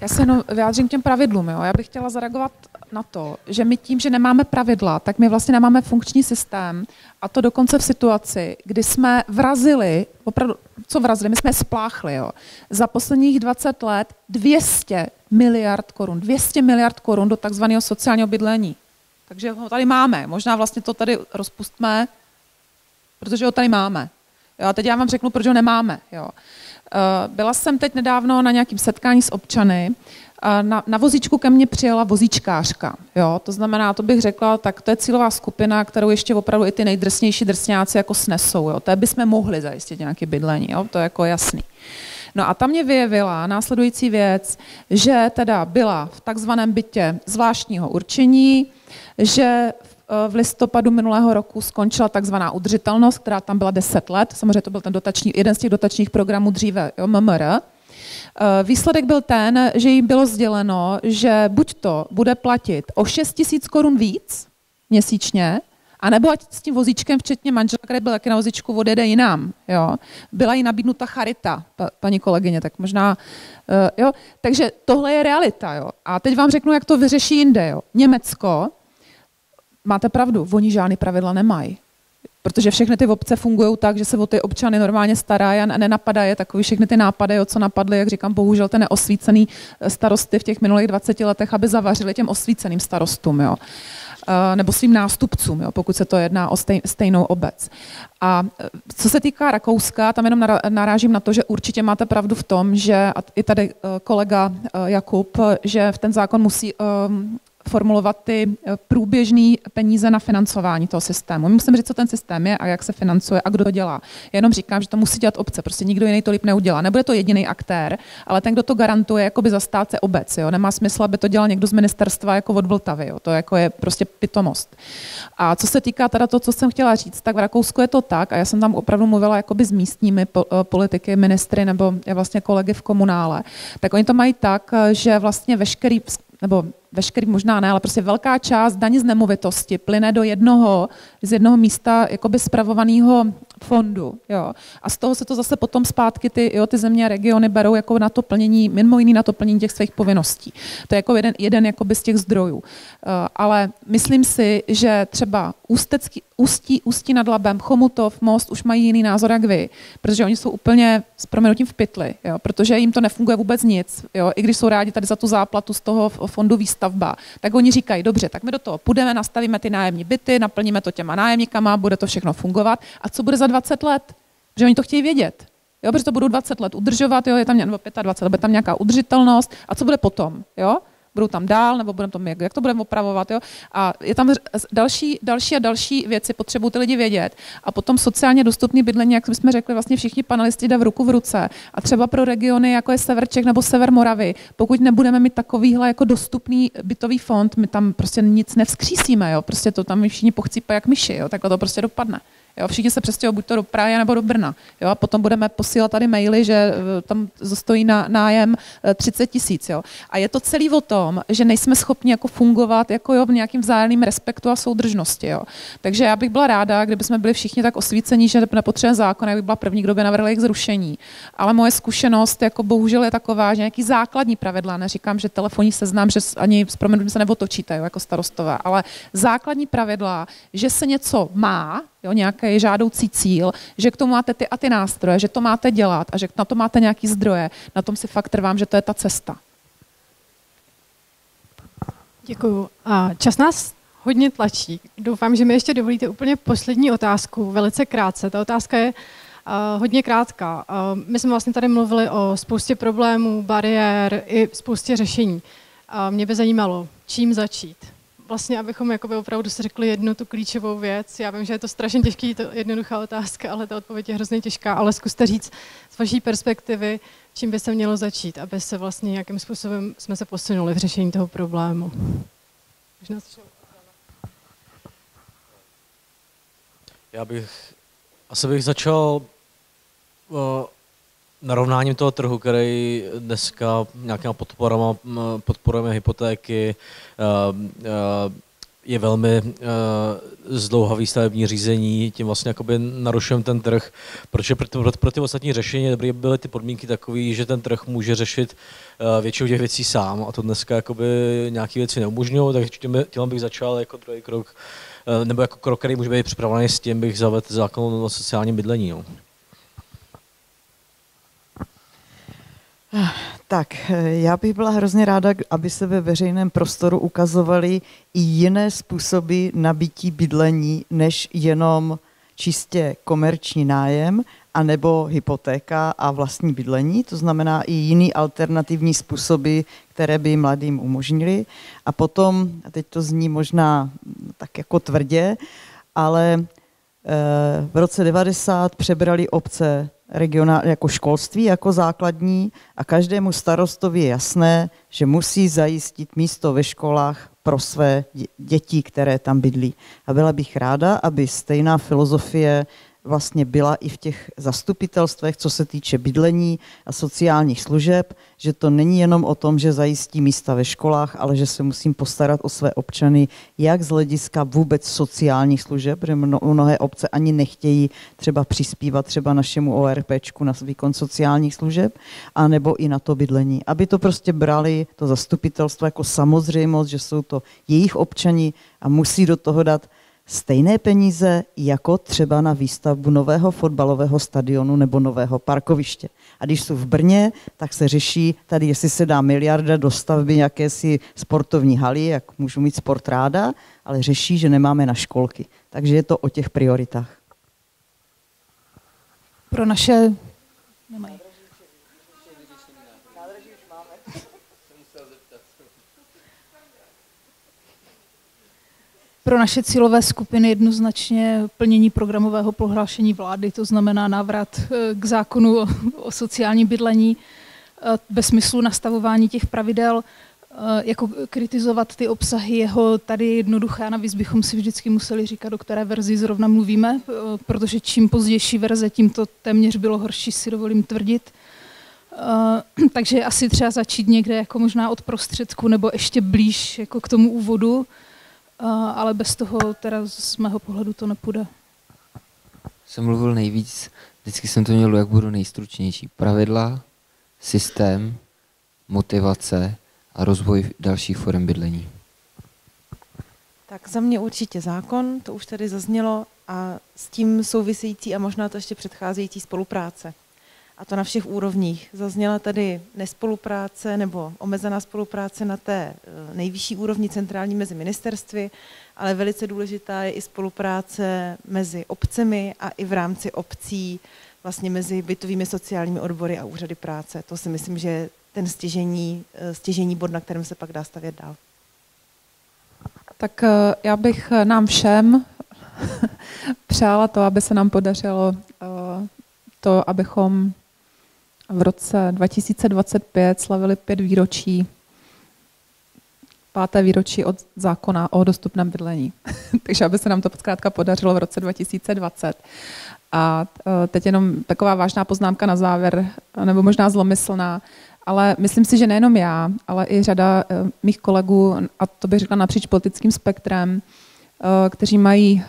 Já se jenom vyjádřím k těm pravidlům. Jo. Já bych chtěla zareagovat na to, že my tím, že nemáme pravidla, tak my vlastně nemáme funkční systém a to dokonce v situaci, kdy jsme vrazili, opravdu, co vrazili, my jsme spláchli, jo. Za posledních 20 let 200 miliard korun, 200 miliard korun do takzvaného sociálního bydlení. Takže ho tady máme. Možná vlastně to tady rozpustme, protože ho tady máme. Jo, a teď já vám řeknu, proč ho nemáme. Jo. Eh, byla jsem teď nedávno na nějakém setkání s občany. Na, na vozíčku ke mně přijela vozíčkářka. Jo? To znamená, to bych řekla, tak to je cílová skupina, kterou ještě opravdu i ty nejdrsnější drsňáci jako snesou. Jo? To bychom mohli zajistit nějaké bydlení, jo? to je jako jasný. No a tam mě vyjevila následující věc, že teda byla v takzvaném bytě zvláštního určení, že v listopadu minulého roku skončila takzvaná udržitelnost, která tam byla 10 let. Samozřejmě to byl ten dotační, jeden z těch dotačních programů dříve, MMR. Eh, výsledek byl ten, že jim bylo sděleno, že buď to bude platit o 6 tisíc korun víc měsíčně, a nebo ať s tím vozíčkem, včetně manžela, který byl taky na vozíčku, odjede jinam. Jo. Byla jí nabídnuta charita, pa, paní kolegyně, tak možná, uh, jo. Takže tohle je realita, jo. A teď vám řeknu, jak to vyřeší jinde, jo. Německo máte pravdu, oni žádný pravidla nemají. Protože všechny ty obce fungují tak, že se o ty občany normálně starají a nenapadá je takový všechny ty nápady, o co napadly, jak říkám, bohužel ten neosvícený eh, starosty v těch minulých 20 letech, aby zavařili těm osvíceným starostům. Jo eh, nebo svým nástupcům, jo, pokud se to jedná o stej, stejnou obec. A eh, co se týká Rakouska, tam jenom narážím na to, že určitě máte pravdu v tom, že a i tady kolega Jakub, že v ten zákon musí um, formulovat ty eh, průběžné peníze na financování toho systému. My musíme říct, co ten systém je a jak se financuje a kdo to dělá. Já jenom říkám, že to musí dělat obce, prostě nikdo jiný to líp neudělá. Nebude to jediný aktér, ale ten, kdo to garantuje, jako by zastátce obec. Jo. Nemá smysl, aby to dělal někdo z ministerstva jako od Vltavy. Jo. To jako je prostě pitomost. A co se týká teda to, co jsem chtěla říct, tak v Rakousku je to tak, a já jsem tam opravdu mluvila jakoby s místními eh, politiky, ministry nebo vlastně kolegy v komunále, tak oni to mají tak, že vlastně veškerý nebo veškerý možná ne, ale prostě velká část daně z nemovitosti plyne do jednoho, z jednoho místa jakoby spravovaného fondu. Jo. A z toho se to zase potom zpátky ty, jo, ty země a regiony berou jako na to plnění, mimo jiný na to plnění těch svých povinností. To je jako jeden, jeden jakoby z těch zdrojů. Uh, ale myslím si, že třeba Ústecký, Ústí, Ústí nad Labem, Chomutov, Most už mají jiný názor jak vy, protože oni jsou úplně s proměnutím v pytli, jo, protože jim to nefunguje vůbec nic. Jo, I když jsou rádi tady za tu záplatu z toho fondu výstavba, tak oni říkají, dobře, tak my do toho půjdeme, nastavíme ty nájemní byty, naplníme to těma nájemníkama, bude to všechno fungovat. A co bude za 20 let? Že oni to chtějí vědět. Jo, protože to budou 20 let udržovat, jo, je tam nebo 25, bude tam nějaká udržitelnost. A co bude potom? Jo? Budou tam dál, nebo budeme to, jak, jak to budeme opravovat. Jo? A je tam další, další a další věci, potřebují ty lidi vědět. A potom sociálně dostupný bydlení, jak jsme řekli, vlastně všichni panelisti jde v ruku v ruce. A třeba pro regiony, jako je Sever Čech nebo Sever Moravy, pokud nebudeme mít takovýhle jako dostupný bytový fond, my tam prostě nic nevzkřísíme, jo? prostě to tam všichni pochcípají jak myši, jo? takhle to prostě dopadne. Jo, všichni se přestěhují buď to do Prahy nebo do Brna. Jo, a potom budeme posílat tady maily, že eh, tam stojí na nájem 30 eh, tisíc. A je to celý o tom, že nejsme schopni jako fungovat jako jo, v nějakým vzájemným respektu a soudržnosti. Jo. Takže já bych byla ráda, kdyby jsme byli všichni tak osvícení, že nepotřebujeme zákon, já bych byla první, kdo by navrhl jejich zrušení. Ale moje zkušenost jako bohužel je taková, že nějaký základní pravidla, neříkám, že telefonní seznam, že ani s proměnutím se neotočíte jo, jako starostové, ale základní pravidla, že se něco má, jo, nějaký žádoucí cíl, že k tomu máte ty a ty nástroje, že to máte dělat a že na to máte nějaký zdroje, na tom si fakt trvám, že to je ta cesta. Děkuju. A čas nás hodně tlačí. Doufám, že mi ještě dovolíte úplně poslední otázku, velice krátce. Ta otázka je uh, hodně krátká. Uh, my jsme vlastně tady mluvili o spoustě problémů, bariér i spoustě řešení. Uh, mě by zajímalo, čím začít vlastně, abychom jakoby opravdu si řekli jednu tu klíčovou věc. Já vím, že je to strašně těžký, to jednoduchá otázka, ale ta odpověď je hrozně těžká, ale zkuste říct z vaší perspektivy, čím by se mělo začít, aby se vlastně nějakým způsobem jsme se posunuli v řešení toho problému. Možná Já bych, asi bych začal uh, narovnáním toho trhu, který dneska nějakýma podporama podporujeme hypotéky, je velmi uh, zdlouhavý stavební řízení, tím vlastně jakoby narušujeme ten trh, protože pro, pro, pro ty ostatní řešení byly ty podmínky takové, že ten trh může řešit většinu těch věcí sám a to dneska jakoby nějaké věci neumožňují, takže tím, bych začal jako druhý krok, nebo jako krok, který může být připravený s tím, bych zavedl zákon o sociálním bydlení. No. Tak, já bych byla hrozně ráda, aby se ve veřejném prostoru ukazovaly i jiné způsoby nabití bydlení, než jenom čistě komerční nájem, anebo hypotéka a vlastní bydlení, to znamená i jiný alternativní způsoby, které by mladým umožnili. A potom, a teď to zní možná tak jako tvrdě, ale v roce 90 přebrali obce regionál, jako školství, jako základní a každému starostovi je jasné, že musí zajistit místo ve školách pro své děti, které tam bydlí. A byla bych ráda, aby stejná filozofie vlastně byla i v těch zastupitelstvech, co se týče bydlení a sociálních služeb, že to není jenom o tom, že zajistí místa ve školách, ale že se musím postarat o své občany, jak z hlediska vůbec sociálních služeb, protože mnohé obce ani nechtějí třeba přispívat třeba našemu ORPčku na výkon sociálních služeb, anebo i na to bydlení. Aby to prostě brali to zastupitelstvo jako samozřejmost, že jsou to jejich občani a musí do toho dát stejné peníze jako třeba na výstavbu nového fotbalového stadionu nebo nového parkoviště. A když jsou v Brně, tak se řeší tady, jestli se dá miliarda do stavby jakési sportovní haly, jak můžu mít sport ráda, ale řeší, že nemáme na školky. Takže je to o těch prioritách. Pro naše... Nemají. Pro naše cílové skupiny jednoznačně plnění programového prohlášení vlády, to znamená návrat eh, k zákonu o sociálním bydlení eh, ve smyslu nastavování těch pravidel, eh, jako kritizovat ty obsahy jeho tady je jednoduché navíc bychom si vždycky museli říkat, o které verzi zrovna mluvíme, protože čím pozdější verze, tím to téměř bylo horší, si dovolím tvrdit. takže asi třeba začít někde jako možná od prostředku nebo ještě blíž jako k tomu úvodu, ale bez toho teda z mého pohledu to nepůjde. Jsem mluvil nejvíc, vždycky jsem to měl, jak budu nejstručnější. Pravidla, systém, motivace a rozvoj dalších forem bydlení. Tak za mě určitě zákon, to už tady zaznělo, a s tím související a možná to ještě předcházející spolupráce a to na všech úrovních. Zazněla tady nespolupráce nebo omezená spolupráce na té eh, nejvyšší úrovni centrální mezi ministerstvy, ale velice důležitá je i spolupráce mezi obcemi a i v rámci obcí, vlastně mezi bytovými sociálními odbory a úřady práce. To si myslím, že je ten stěžení, eh, stěžení bod, na kterém se pak dá stavět dál. Tak eh, já bych nám všem přála to, aby se nám podařilo to, abychom v roce 2025 slavili pět výročí, páté výročí od zákona o dostupném bydlení. Takže aby se nám to zkrátka podařilo v roce 2020. A e, teď jenom taková vážná poznámka na závěr, nebo možná zlomyslná, ale myslím si, že nejenom já, ale i řada e, mých kolegů, a to bych řekla napříč politickým spektrem, kteří mají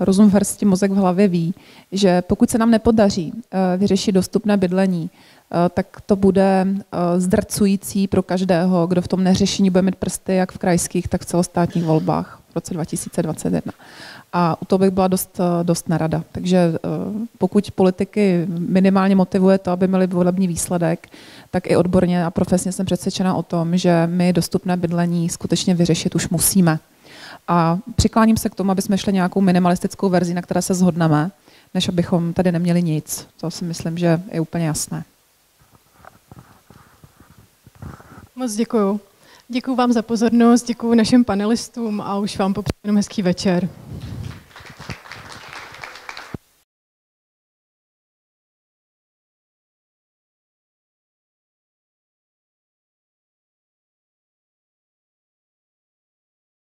rozum v hrsti, mozek v hlavě, ví, že pokud se nám nepodaří vyřešit dostupné bydlení, Eh, tak to bude eh, zdrcující pro každého, kdo v tom neřešení bude mít prsty, jak v krajských, tak v celostátních volbách v roce 2021. A u toho bych byla dost, eh, dost nerada. Takže pokud politiky minimálně motivuje to, aby měli volební výsledek, tak i odborně a profesně jsem přesvědčena o tom, že my dostupné bydlení skutečně vyřešit už musíme. A přikláním se k tomu, aby jsme šli nějakou minimalistickou verzi, na které se zhodneme, než abychom tady neměli nic. To si myslím, že je úplně jasné. Moc děkuju. Děkuji vám za pozornost, děkuji našim panelistům a už vám popřeju hezký večer.